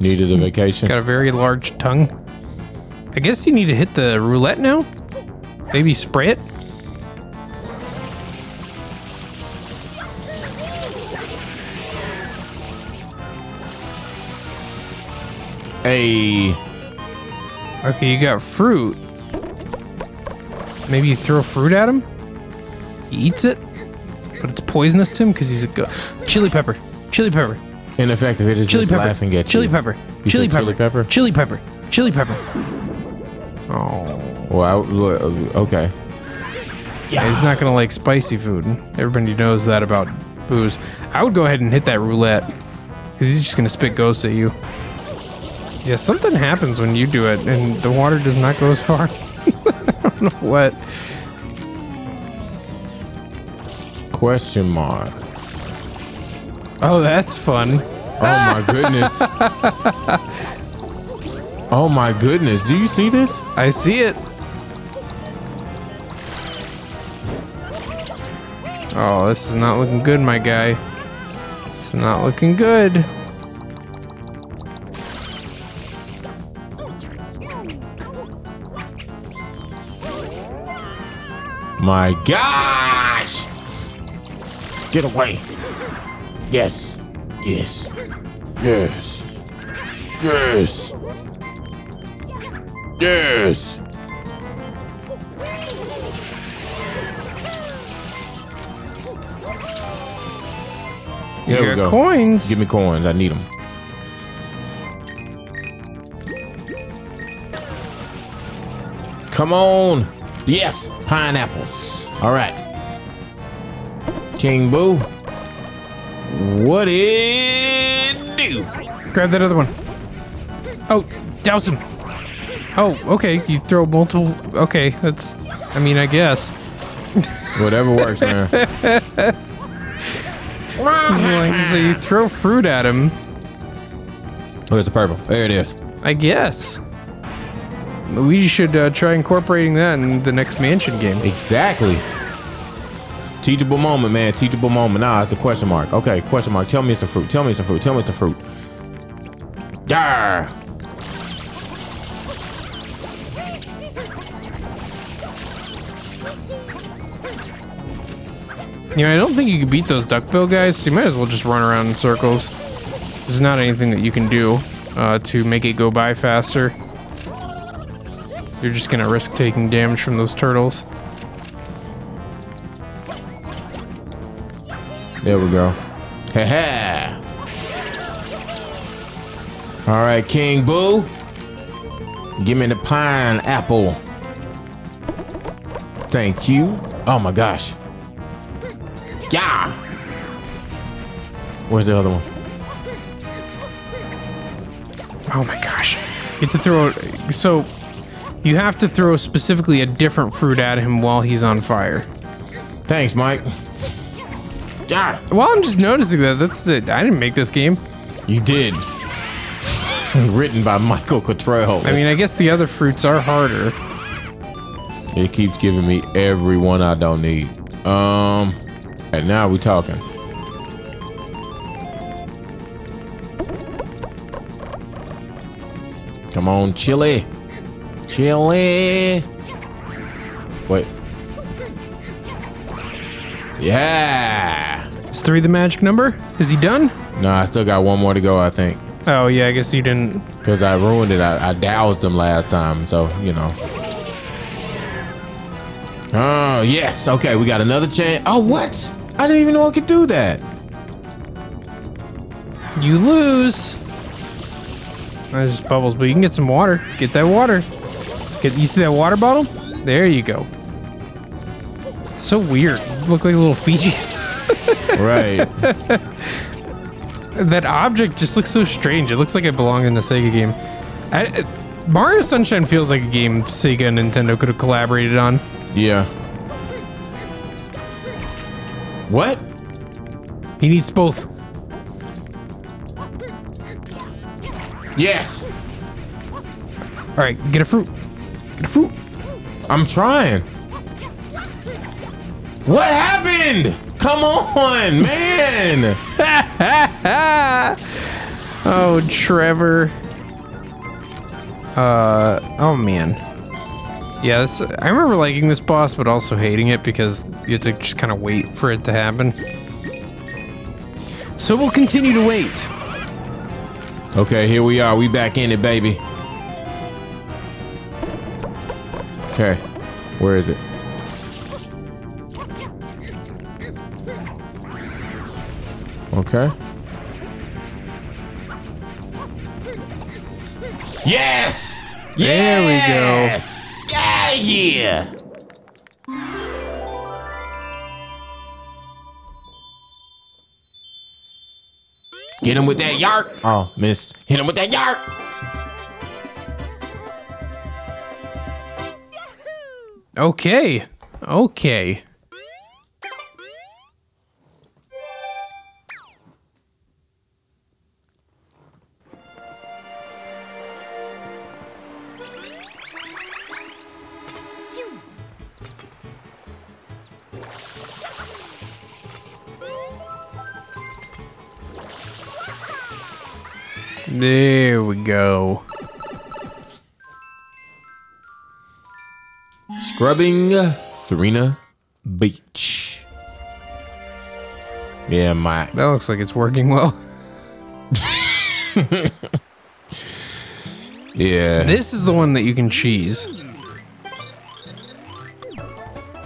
Needed a vacation. got a very large tongue. I guess you need to hit the roulette now. Maybe spray it. A Okay, you got fruit. Maybe you throw fruit at him. He eats it, but it's poisonous to him because he's a go- chili pepper. Chili pepper. ineffective. It is Chili just pepper. laughing at chili you. pepper. You Chili pepper. chili pepper? Chili pepper. Chili pepper. Oh. Well, I, okay. Yeah. He's not gonna like spicy food. Everybody knows that about booze. I would go ahead and hit that roulette because he's just gonna spit ghosts at you. Yeah, something happens when you do it, and the water does not go as far. [LAUGHS] I don't know what. Question mark. Oh, that's fun. Oh my goodness. [LAUGHS] oh my goodness. Do you see this? I see it. Oh, this is not looking good, my guy. It's not looking good. My gosh! Get away. Yes. Yes. Yes. Yes. Yes. You There we go. coins. Give me coins. I need them. Come on. Yes. Pineapples. All right. King Boo. What it do? Grab that other one. Oh, douse him. Oh, okay. You throw multiple. Okay, that's. I mean, I guess. Whatever works, man. [LAUGHS] [LAUGHS] So you throw fruit at him. Oh, it's a purple. There it is. I guess. We should uh, try incorporating that in the next mansion game. Exactly. Teachable moment, man. Teachable moment. Nah, it's a question mark. Okay, question mark. Tell me it's a fruit. Tell me it's a fruit. Tell me it's a fruit. Yeah. You know, I don't think you can beat those duckbill guys. So you might as well just run around in circles. There's not anything that you can do uh, to make it go by faster. You're just gonna risk taking damage from those turtles. There we go. Ha. All right, King Boo. Give me the pineapple. Thank you. Oh my gosh. Yeah. Where's the other one? Oh my gosh. You have to throw so you have to throw specifically a different fruit at him while he's on fire. Thanks, Mike. Yeah. Well, I'm just noticing that. That's it. I didn't make this game. You did. [LAUGHS] Written by Michael Cottrell. I mean, I guess the other fruits are harder. It keeps giving me every one I don't need. Um, and now we talking. Come on, chili. Chili. Wait. Yeah. Is three the magic number? Is he done? No, I still got one more to go, I think. Oh yeah, I guess you didn't. Because I ruined it. I, I doused them last time, so, you know. Oh, yes. Okay, we got another chance. Oh, what? I didn't even know I could do that. You lose. There's bubbles, but you can get some water. Get that water. Get you see that water bottle? There you go. It's so weird. Look like little Fijis. [LAUGHS] Right. that object just looks so strange. It looks like it belonged in a Sega game. I, Mario Sunshine feels like a game Sega and Nintendo could have collaborated on. yeah. What? He needs both. Yes. All right, get a fruit. Get a fruit. I'm trying. What happened? Come on, [LAUGHS] man. [LAUGHS] Oh, Trevor. Uh, oh man. Yeah, this, I remember liking this boss, but also hating it because you have to just kind of wait for it to happen. So we'll continue to wait. Okay, here we are. We back in it, baby. Okay. Where is it? Okay. Yes! There we go. Yes! Get out of here! Get him with that yark. Oh, missed. Hit him with that yark. Okay. Okay. There we go. Scrubbing Sirena Beach. Yeah, my That looks like it's working well. [LAUGHS] yeah. This is the one that you can cheese.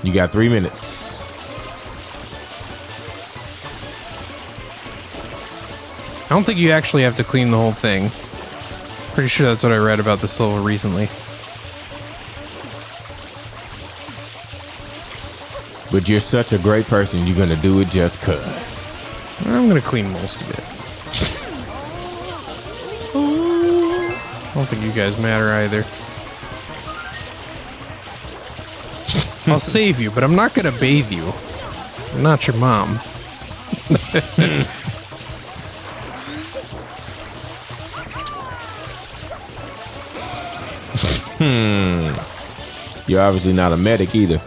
You got three minutes. I don't think you actually have to clean the whole thing. Pretty sure that's what I read about this level recently. But you're such a great person, you're gonna do it just cuz. I'm gonna clean most of it. I don't think you guys matter either. I'll [LAUGHS] save you, but I'm not gonna bathe you. I'm not your mom. [LAUGHS] Hmm. You're obviously not a medic either.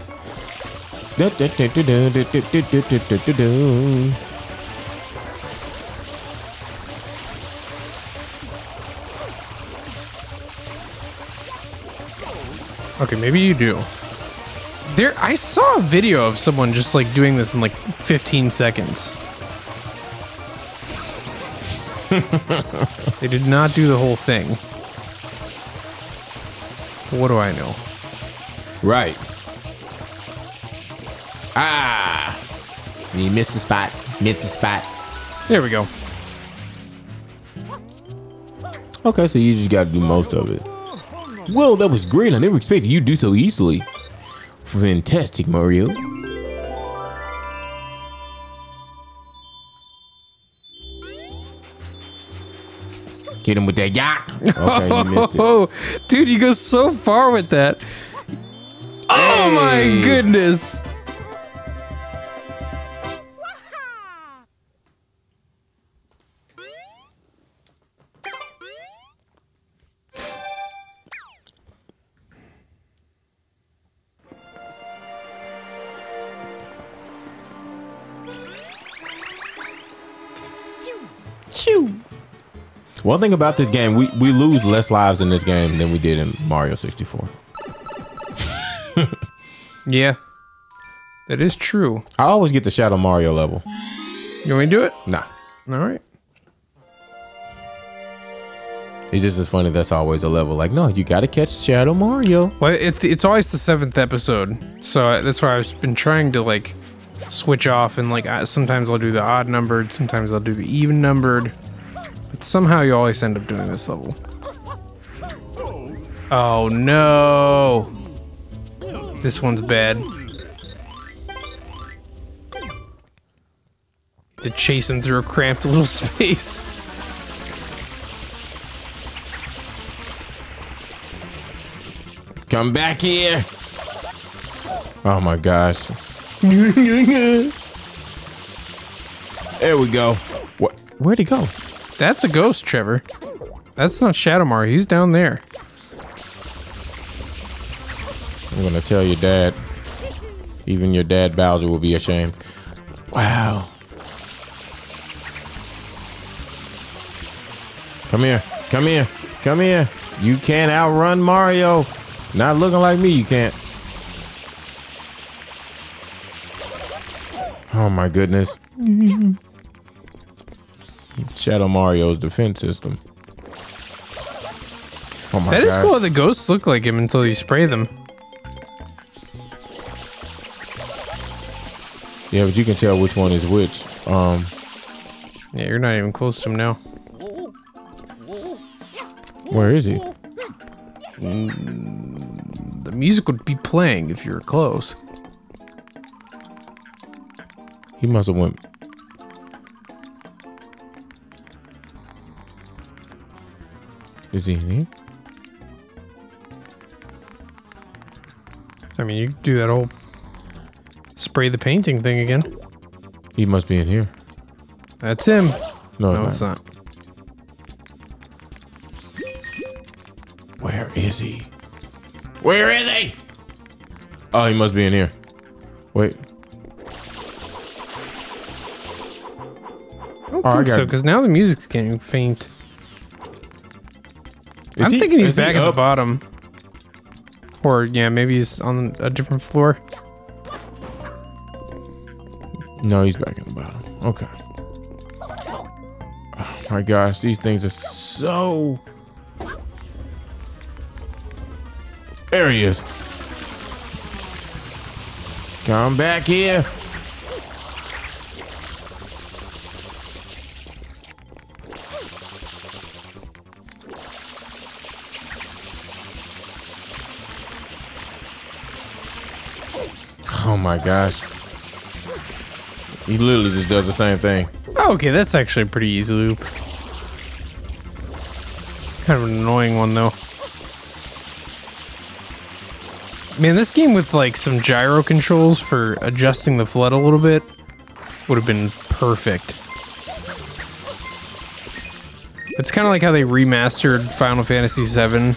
Okay, maybe you do. There, I saw a video of someone just like doing this in like 15 seconds. [LAUGHS] they did not do the whole thing. What do I know? Right. Ah. You missed the spot. Missed the spot. There we go. Okay, so you just got to do most of it. Well, that was great. I never expected you to do so easily. Fantastic, Mario. Hit him with that yak. Okay, you missed it. [LAUGHS] Oh, dude, you go so far with that. Oh my goodness. One thing about this game, we, we lose less lives in this game than we did in Mario 64. [LAUGHS] Yeah. That is true. I always get the Shadow Mario level. You want me to do it? Nah. All right. It's just as funny that's always a level. Like, no, you gotta catch Shadow Mario. Well, it, it's always the seventh episode, so uh, that's why I've been trying to like switch off and like I, sometimes I'll do the odd numbered, sometimes I'll do the even numbered, but somehow you always end up doing this level. Oh no! This one's bad. To chase him through a cramped little [LAUGHS] space. Come back here. Oh my gosh. [LAUGHS] there we go. What? Where'd he go? That's a ghost, Trevor. That's not Shadowmar. He's down there. I'm gonna tell your dad. Even your dad Bowser will be ashamed. Wow. Come here. Come here. Come here. You can't outrun Mario. Not looking like me, you can't. Oh my goodness. Shadow Mario's defense system. Oh my That is cool. how The ghosts look like him until you spray them. Yeah, but you can tell which one is which. Um, Yeah, you're not even close to him now. where is he? The music would be playing if you were close. He must have went. Is he in here? I mean, you do that whole spray the painting thing again. He must be in here. That's him. No, No, it's it's not. not. Where is he? Where is he? Oh, he must be in here. Wait. I don't Oh, I think so, because now the music's getting faint. Is I'm he- thinking he's is he back at the bottom. Or, yeah, maybe he's on a different floor. No, he's back in the bottom. Okay. Oh my gosh, these things are so. There he is. Come back here. My gosh. He literally just does the same thing. Okay, that's actually a pretty easy loop. Kind of an annoying one, though. Man, this game with like some gyro controls for adjusting the FLUDD a little bit would have been perfect. It's kind of like how they remastered Final Fantasy VII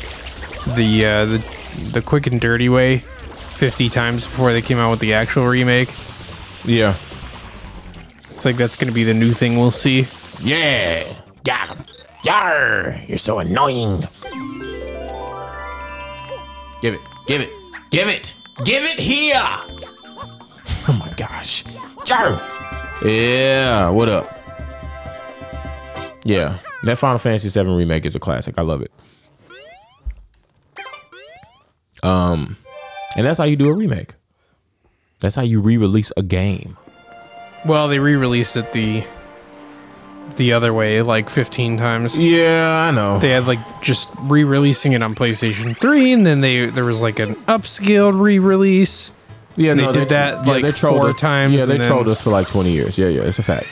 the uh, the the quick and dirty way 50 times before they came out with the actual remake. Yeah. It's like that's gonna be the new thing we'll see. Yeah. Got him. Yar. You're so annoying. Give it. Give it. Give it. Give it here. [LAUGHS] Oh my gosh. Yar. Yeah. What up? Yeah. That Final Fantasy VII remake is a classic. I love it. Um, and that's how you do a remake. That's how you re-release a game. Well, they re-released it the the other way like 15 times. Yeah, I know. They had like just re-releasing it on PlayStation 3 and then they there was like an upscaled re-release. Yeah, They no, did that, yeah, like, they four us. times Yeah, they then- trolled us for like twenty years. Yeah, yeah, it's a fact.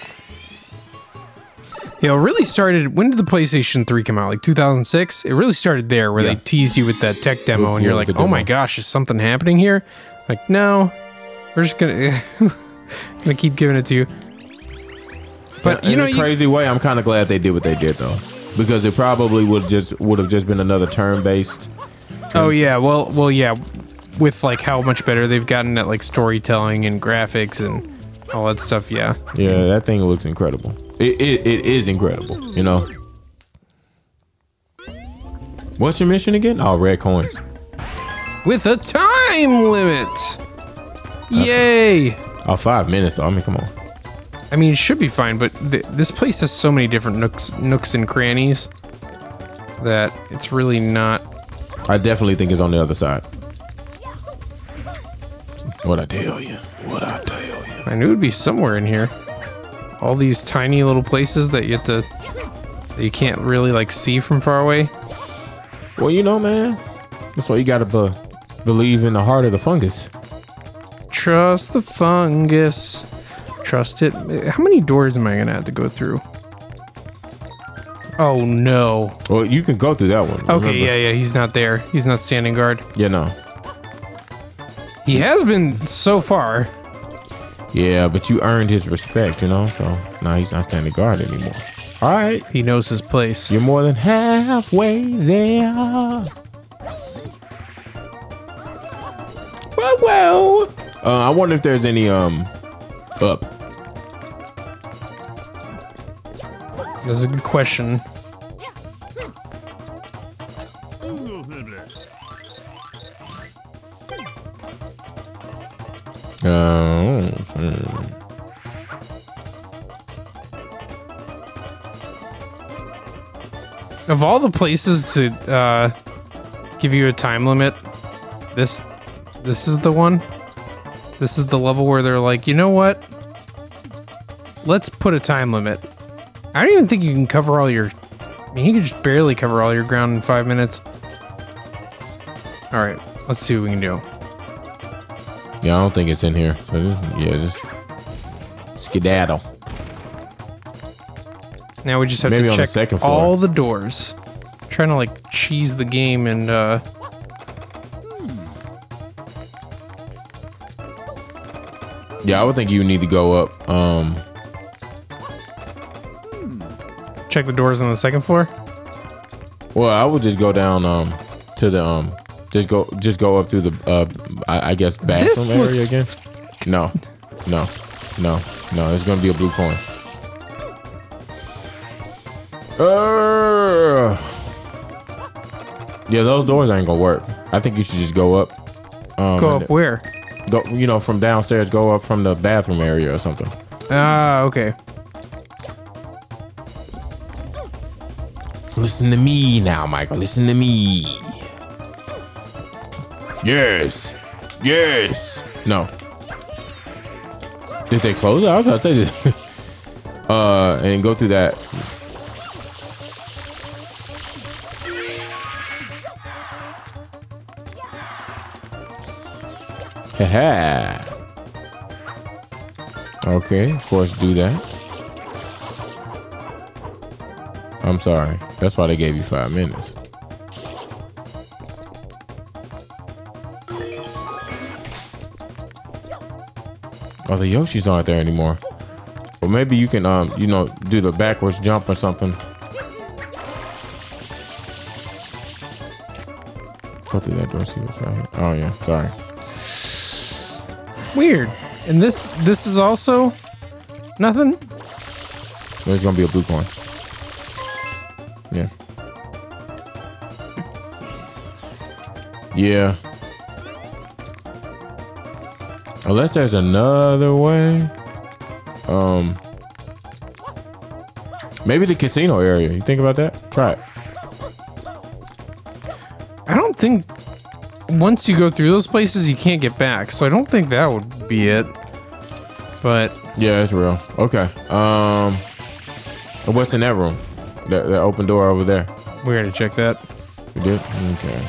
You know, it really started when did the PlayStation 3 come out? Like 2006? It really started there where Yeah. they teased you with that tech demo and you're like, "Oh my gosh, is something happening here?" Like, "No. We're just going [LAUGHS] to keep giving it to you." But in you know, a you, crazy way, I'm kind of glad they did what they did though, because it probably would just would have just been another turn based. Oh yeah, well, well, yeah, with like how much better they've gotten at like storytelling and graphics and all that stuff. Yeah, Yeah, that thing looks incredible. It, it it is incredible. You know. What's your mission again? Oh, red coins. with a time limit. Yay! Oh, five minutes. Though. I mean, come on. I mean, it should be fine, but th- this place has so many different nooks, nooks and crannies that it's really not. I definitely think it's on the other side. What I tell you? What I tell you? I knew it'd be somewhere in here. All these tiny little places that you have to, that you can't really like see from far away. Well, you know, man. That's why you gotta be, believe in the heart of the fungus. Trust the fungus. Trust it. How many doors am I gonna have to go through? Oh no. Well, you can go through that one. Okay, remember? yeah, yeah, he's not there. He's not standing guard. Yeah, no. He has been so far. Yeah, but you earned his respect, you know. So now he's not standing guard anymore. All right, He knows his place. you're more than halfway there. Well, well. Uh, I wonder if there's any um up. That's a good question. Hmm. Of all the places to uh, give you a time limit, this this is the one. This is the level where they're like, you know what? Let's put a time limit. I don't even think you can cover all your. I mean, you can just barely cover all your ground in five minutes. All right, let's see what we can do. Yeah, I don't think it's in here. So just, yeah, just skedaddle. Now we just have Maybe to on the check second floor. all the doors. trying to like cheese the game and uh Yeah, I would think you need to go up. Um, check the doors on the second floor. well, I would just go down um to the um just go just go up through the uh I, I guess bathroom area again. No, no, no, no. It's gonna be a blue coin. Uh, yeah, those doors ain't gonna work. I think you should just go up. Um, Go up where? Go, you know, from downstairs. Go up from the bathroom area or something. Ah, okay. Listen to me now, Michael. Listen to me. Yes. Yes. No. Did they close it? I was about to say this. [LAUGHS] uh, and go through that. Haha. [LAUGHS] Okay, of course, do that. I'm sorry. That's why they gave you five minutes. Oh, the Yoshis aren't there anymore. Well, maybe you can, um, you know, do the backwards jump or something. go through that door. See what's right here. Oh yeah, sorry. Weird. And this this is also nothing. There's gonna be a blue coin. Yeah. Yeah. Unless there's another way. Um. Maybe the casino area. You think about that? Try it. I don't think once you go through those places you can't get back. So I don't think that would be it. But Yeah, it's real. Okay. Um. What's in that room? That, that open door over there. we're gonna check that. We did? Okay.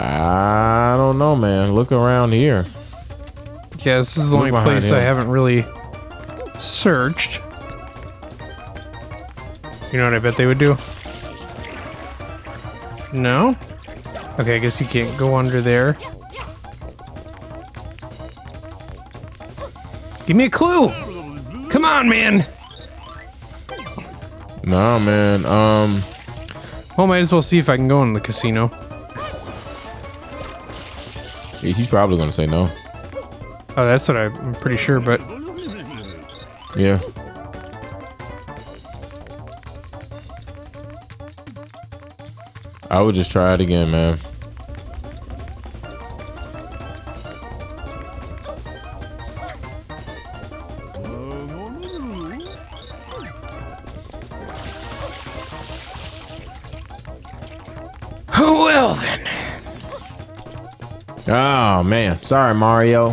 I don't know, man. Look around here. Yeah, this is the Look only place I haven't really searched. You know what I bet they would do? No? Okay, I guess you can't go under there. Give me a clue! Come on, man! Nah, man. Um. Well, might as well see if I can go in the casino. He's probably gonna say no. Oh, that's what I'm pretty sure, but Yeah. I would just try it again, man. Man, sorry, Mario.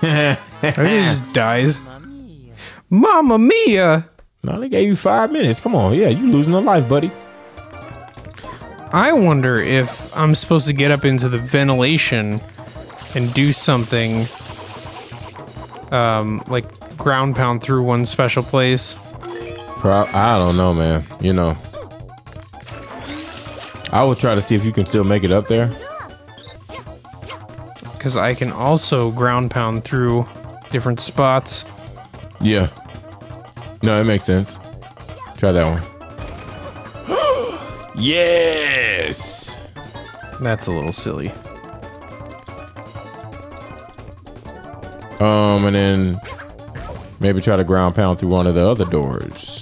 He [LAUGHS] just dies. Mamma mia! No, they gave you five minutes. Come on, yeah, you losing a life, buddy. I wonder if I'm supposed to get up into the ventilation and do something um like ground pound through one special place. Pro- I don't know, man. You know, I will try to see if you can still make it up there. Because I can also ground pound through different spots. Yeah. No, it makes sense. Try that one. [GASPS] yes. That's a little silly. Um, and then maybe try to ground pound through one of the other doors.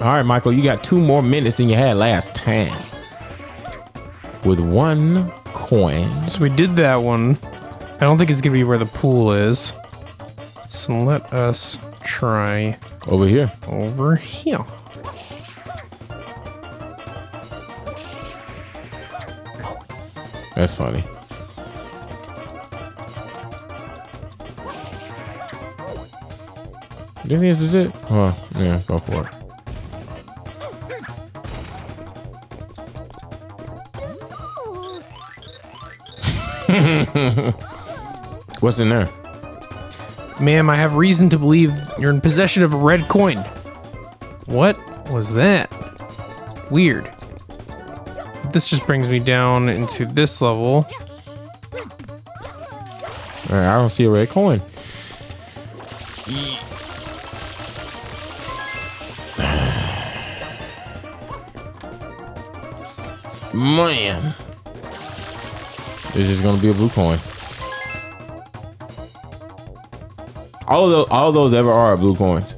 All right, Michael, you got two more minutes than you had last time. With one coin. So we did that one. I don't think it's gonna be where the pool is. So let us try Over here. over here. That's funny. Then this is it. Oh, yeah, go for it. [LAUGHS] What's in there? Ma'am, I have reason to believe you're in possession of a red coin. What was that? Weird. This just brings me down into this level. All right, I don't see a red coin. It's just gonna be a blue coin. All of those, all of those ever are blue coins.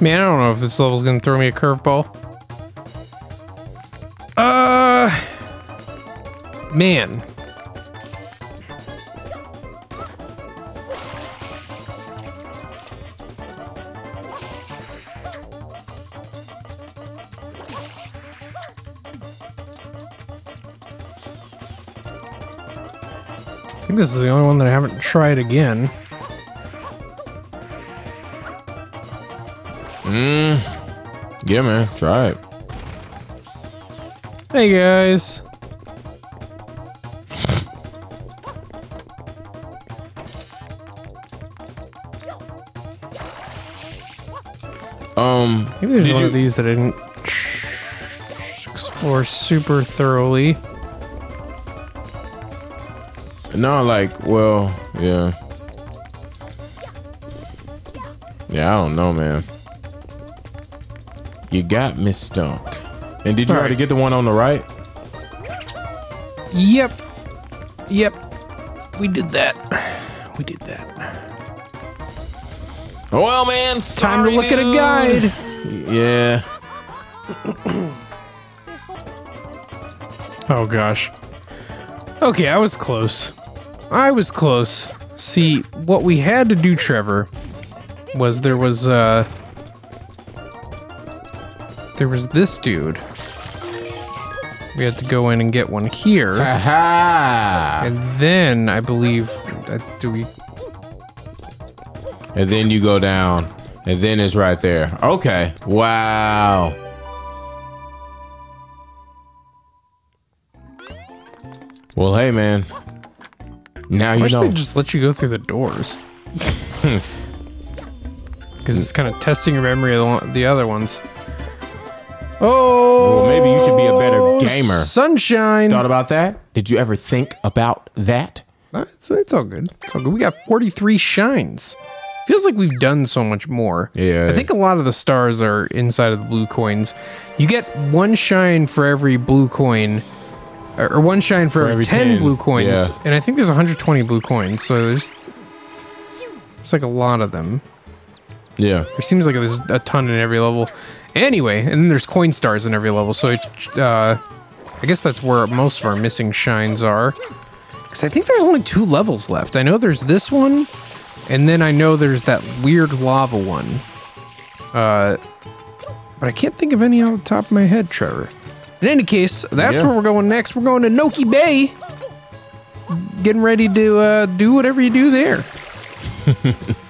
Man, I don't know if this level's gonna throw me a curveball. Uh, man. think this is the only one that I haven't tried again. Mmm. Yeah, man. Try it. Hey, guys. Um, maybe there's one you... of these that I didn't explore super thoroughly. No, like, well, yeah. Yeah, I don't know, man. You got me stumped. And did you All already right. get the one on the right? Yep. Yep. We did that. We did that. Oh well, man, Time to look at a guide. Yeah. Oh gosh. Okay, I was close. I was close. See, what we had to do, Trevor, was there was uh there was this dude. We had to go in and get one here. Aha! And then I believe uh, do we And then you go down, and then it's right there. Okay. Wow. Well, hey, man. Now you know. they just let you go through the doors? [LAUGHS] Because it's kind of testing your memory of the, the other ones. Oh, Well, maybe you should be a better gamer. Sunshine. Thought about that? Did you ever think about that? Uh, It's, it's all good. It's all good. We got 43 shines. Feels like we've done so much more. Yeah. I think a lot of the stars are inside of the blue coins. You get one shine for every blue coin, or, one shine for, every, every 10, 10, blue coins. yeah. And I think there's 120 blue coins. So there's, there's like a lot of them. Yeah. There seems like there's a ton in every level. Anyway, and then there's coin stars in every level. So, it, uh, I guess that's where most of our missing shines are. Because I think there's only two levels left. I know there's this one, and then I know there's that weird lava one. Uh, but I can't think of any off the top of my head, Trevor. In any case, that's Yeah. where we're going next. We're going to Noki Bay. Getting ready to uh, do whatever you do there. [LAUGHS]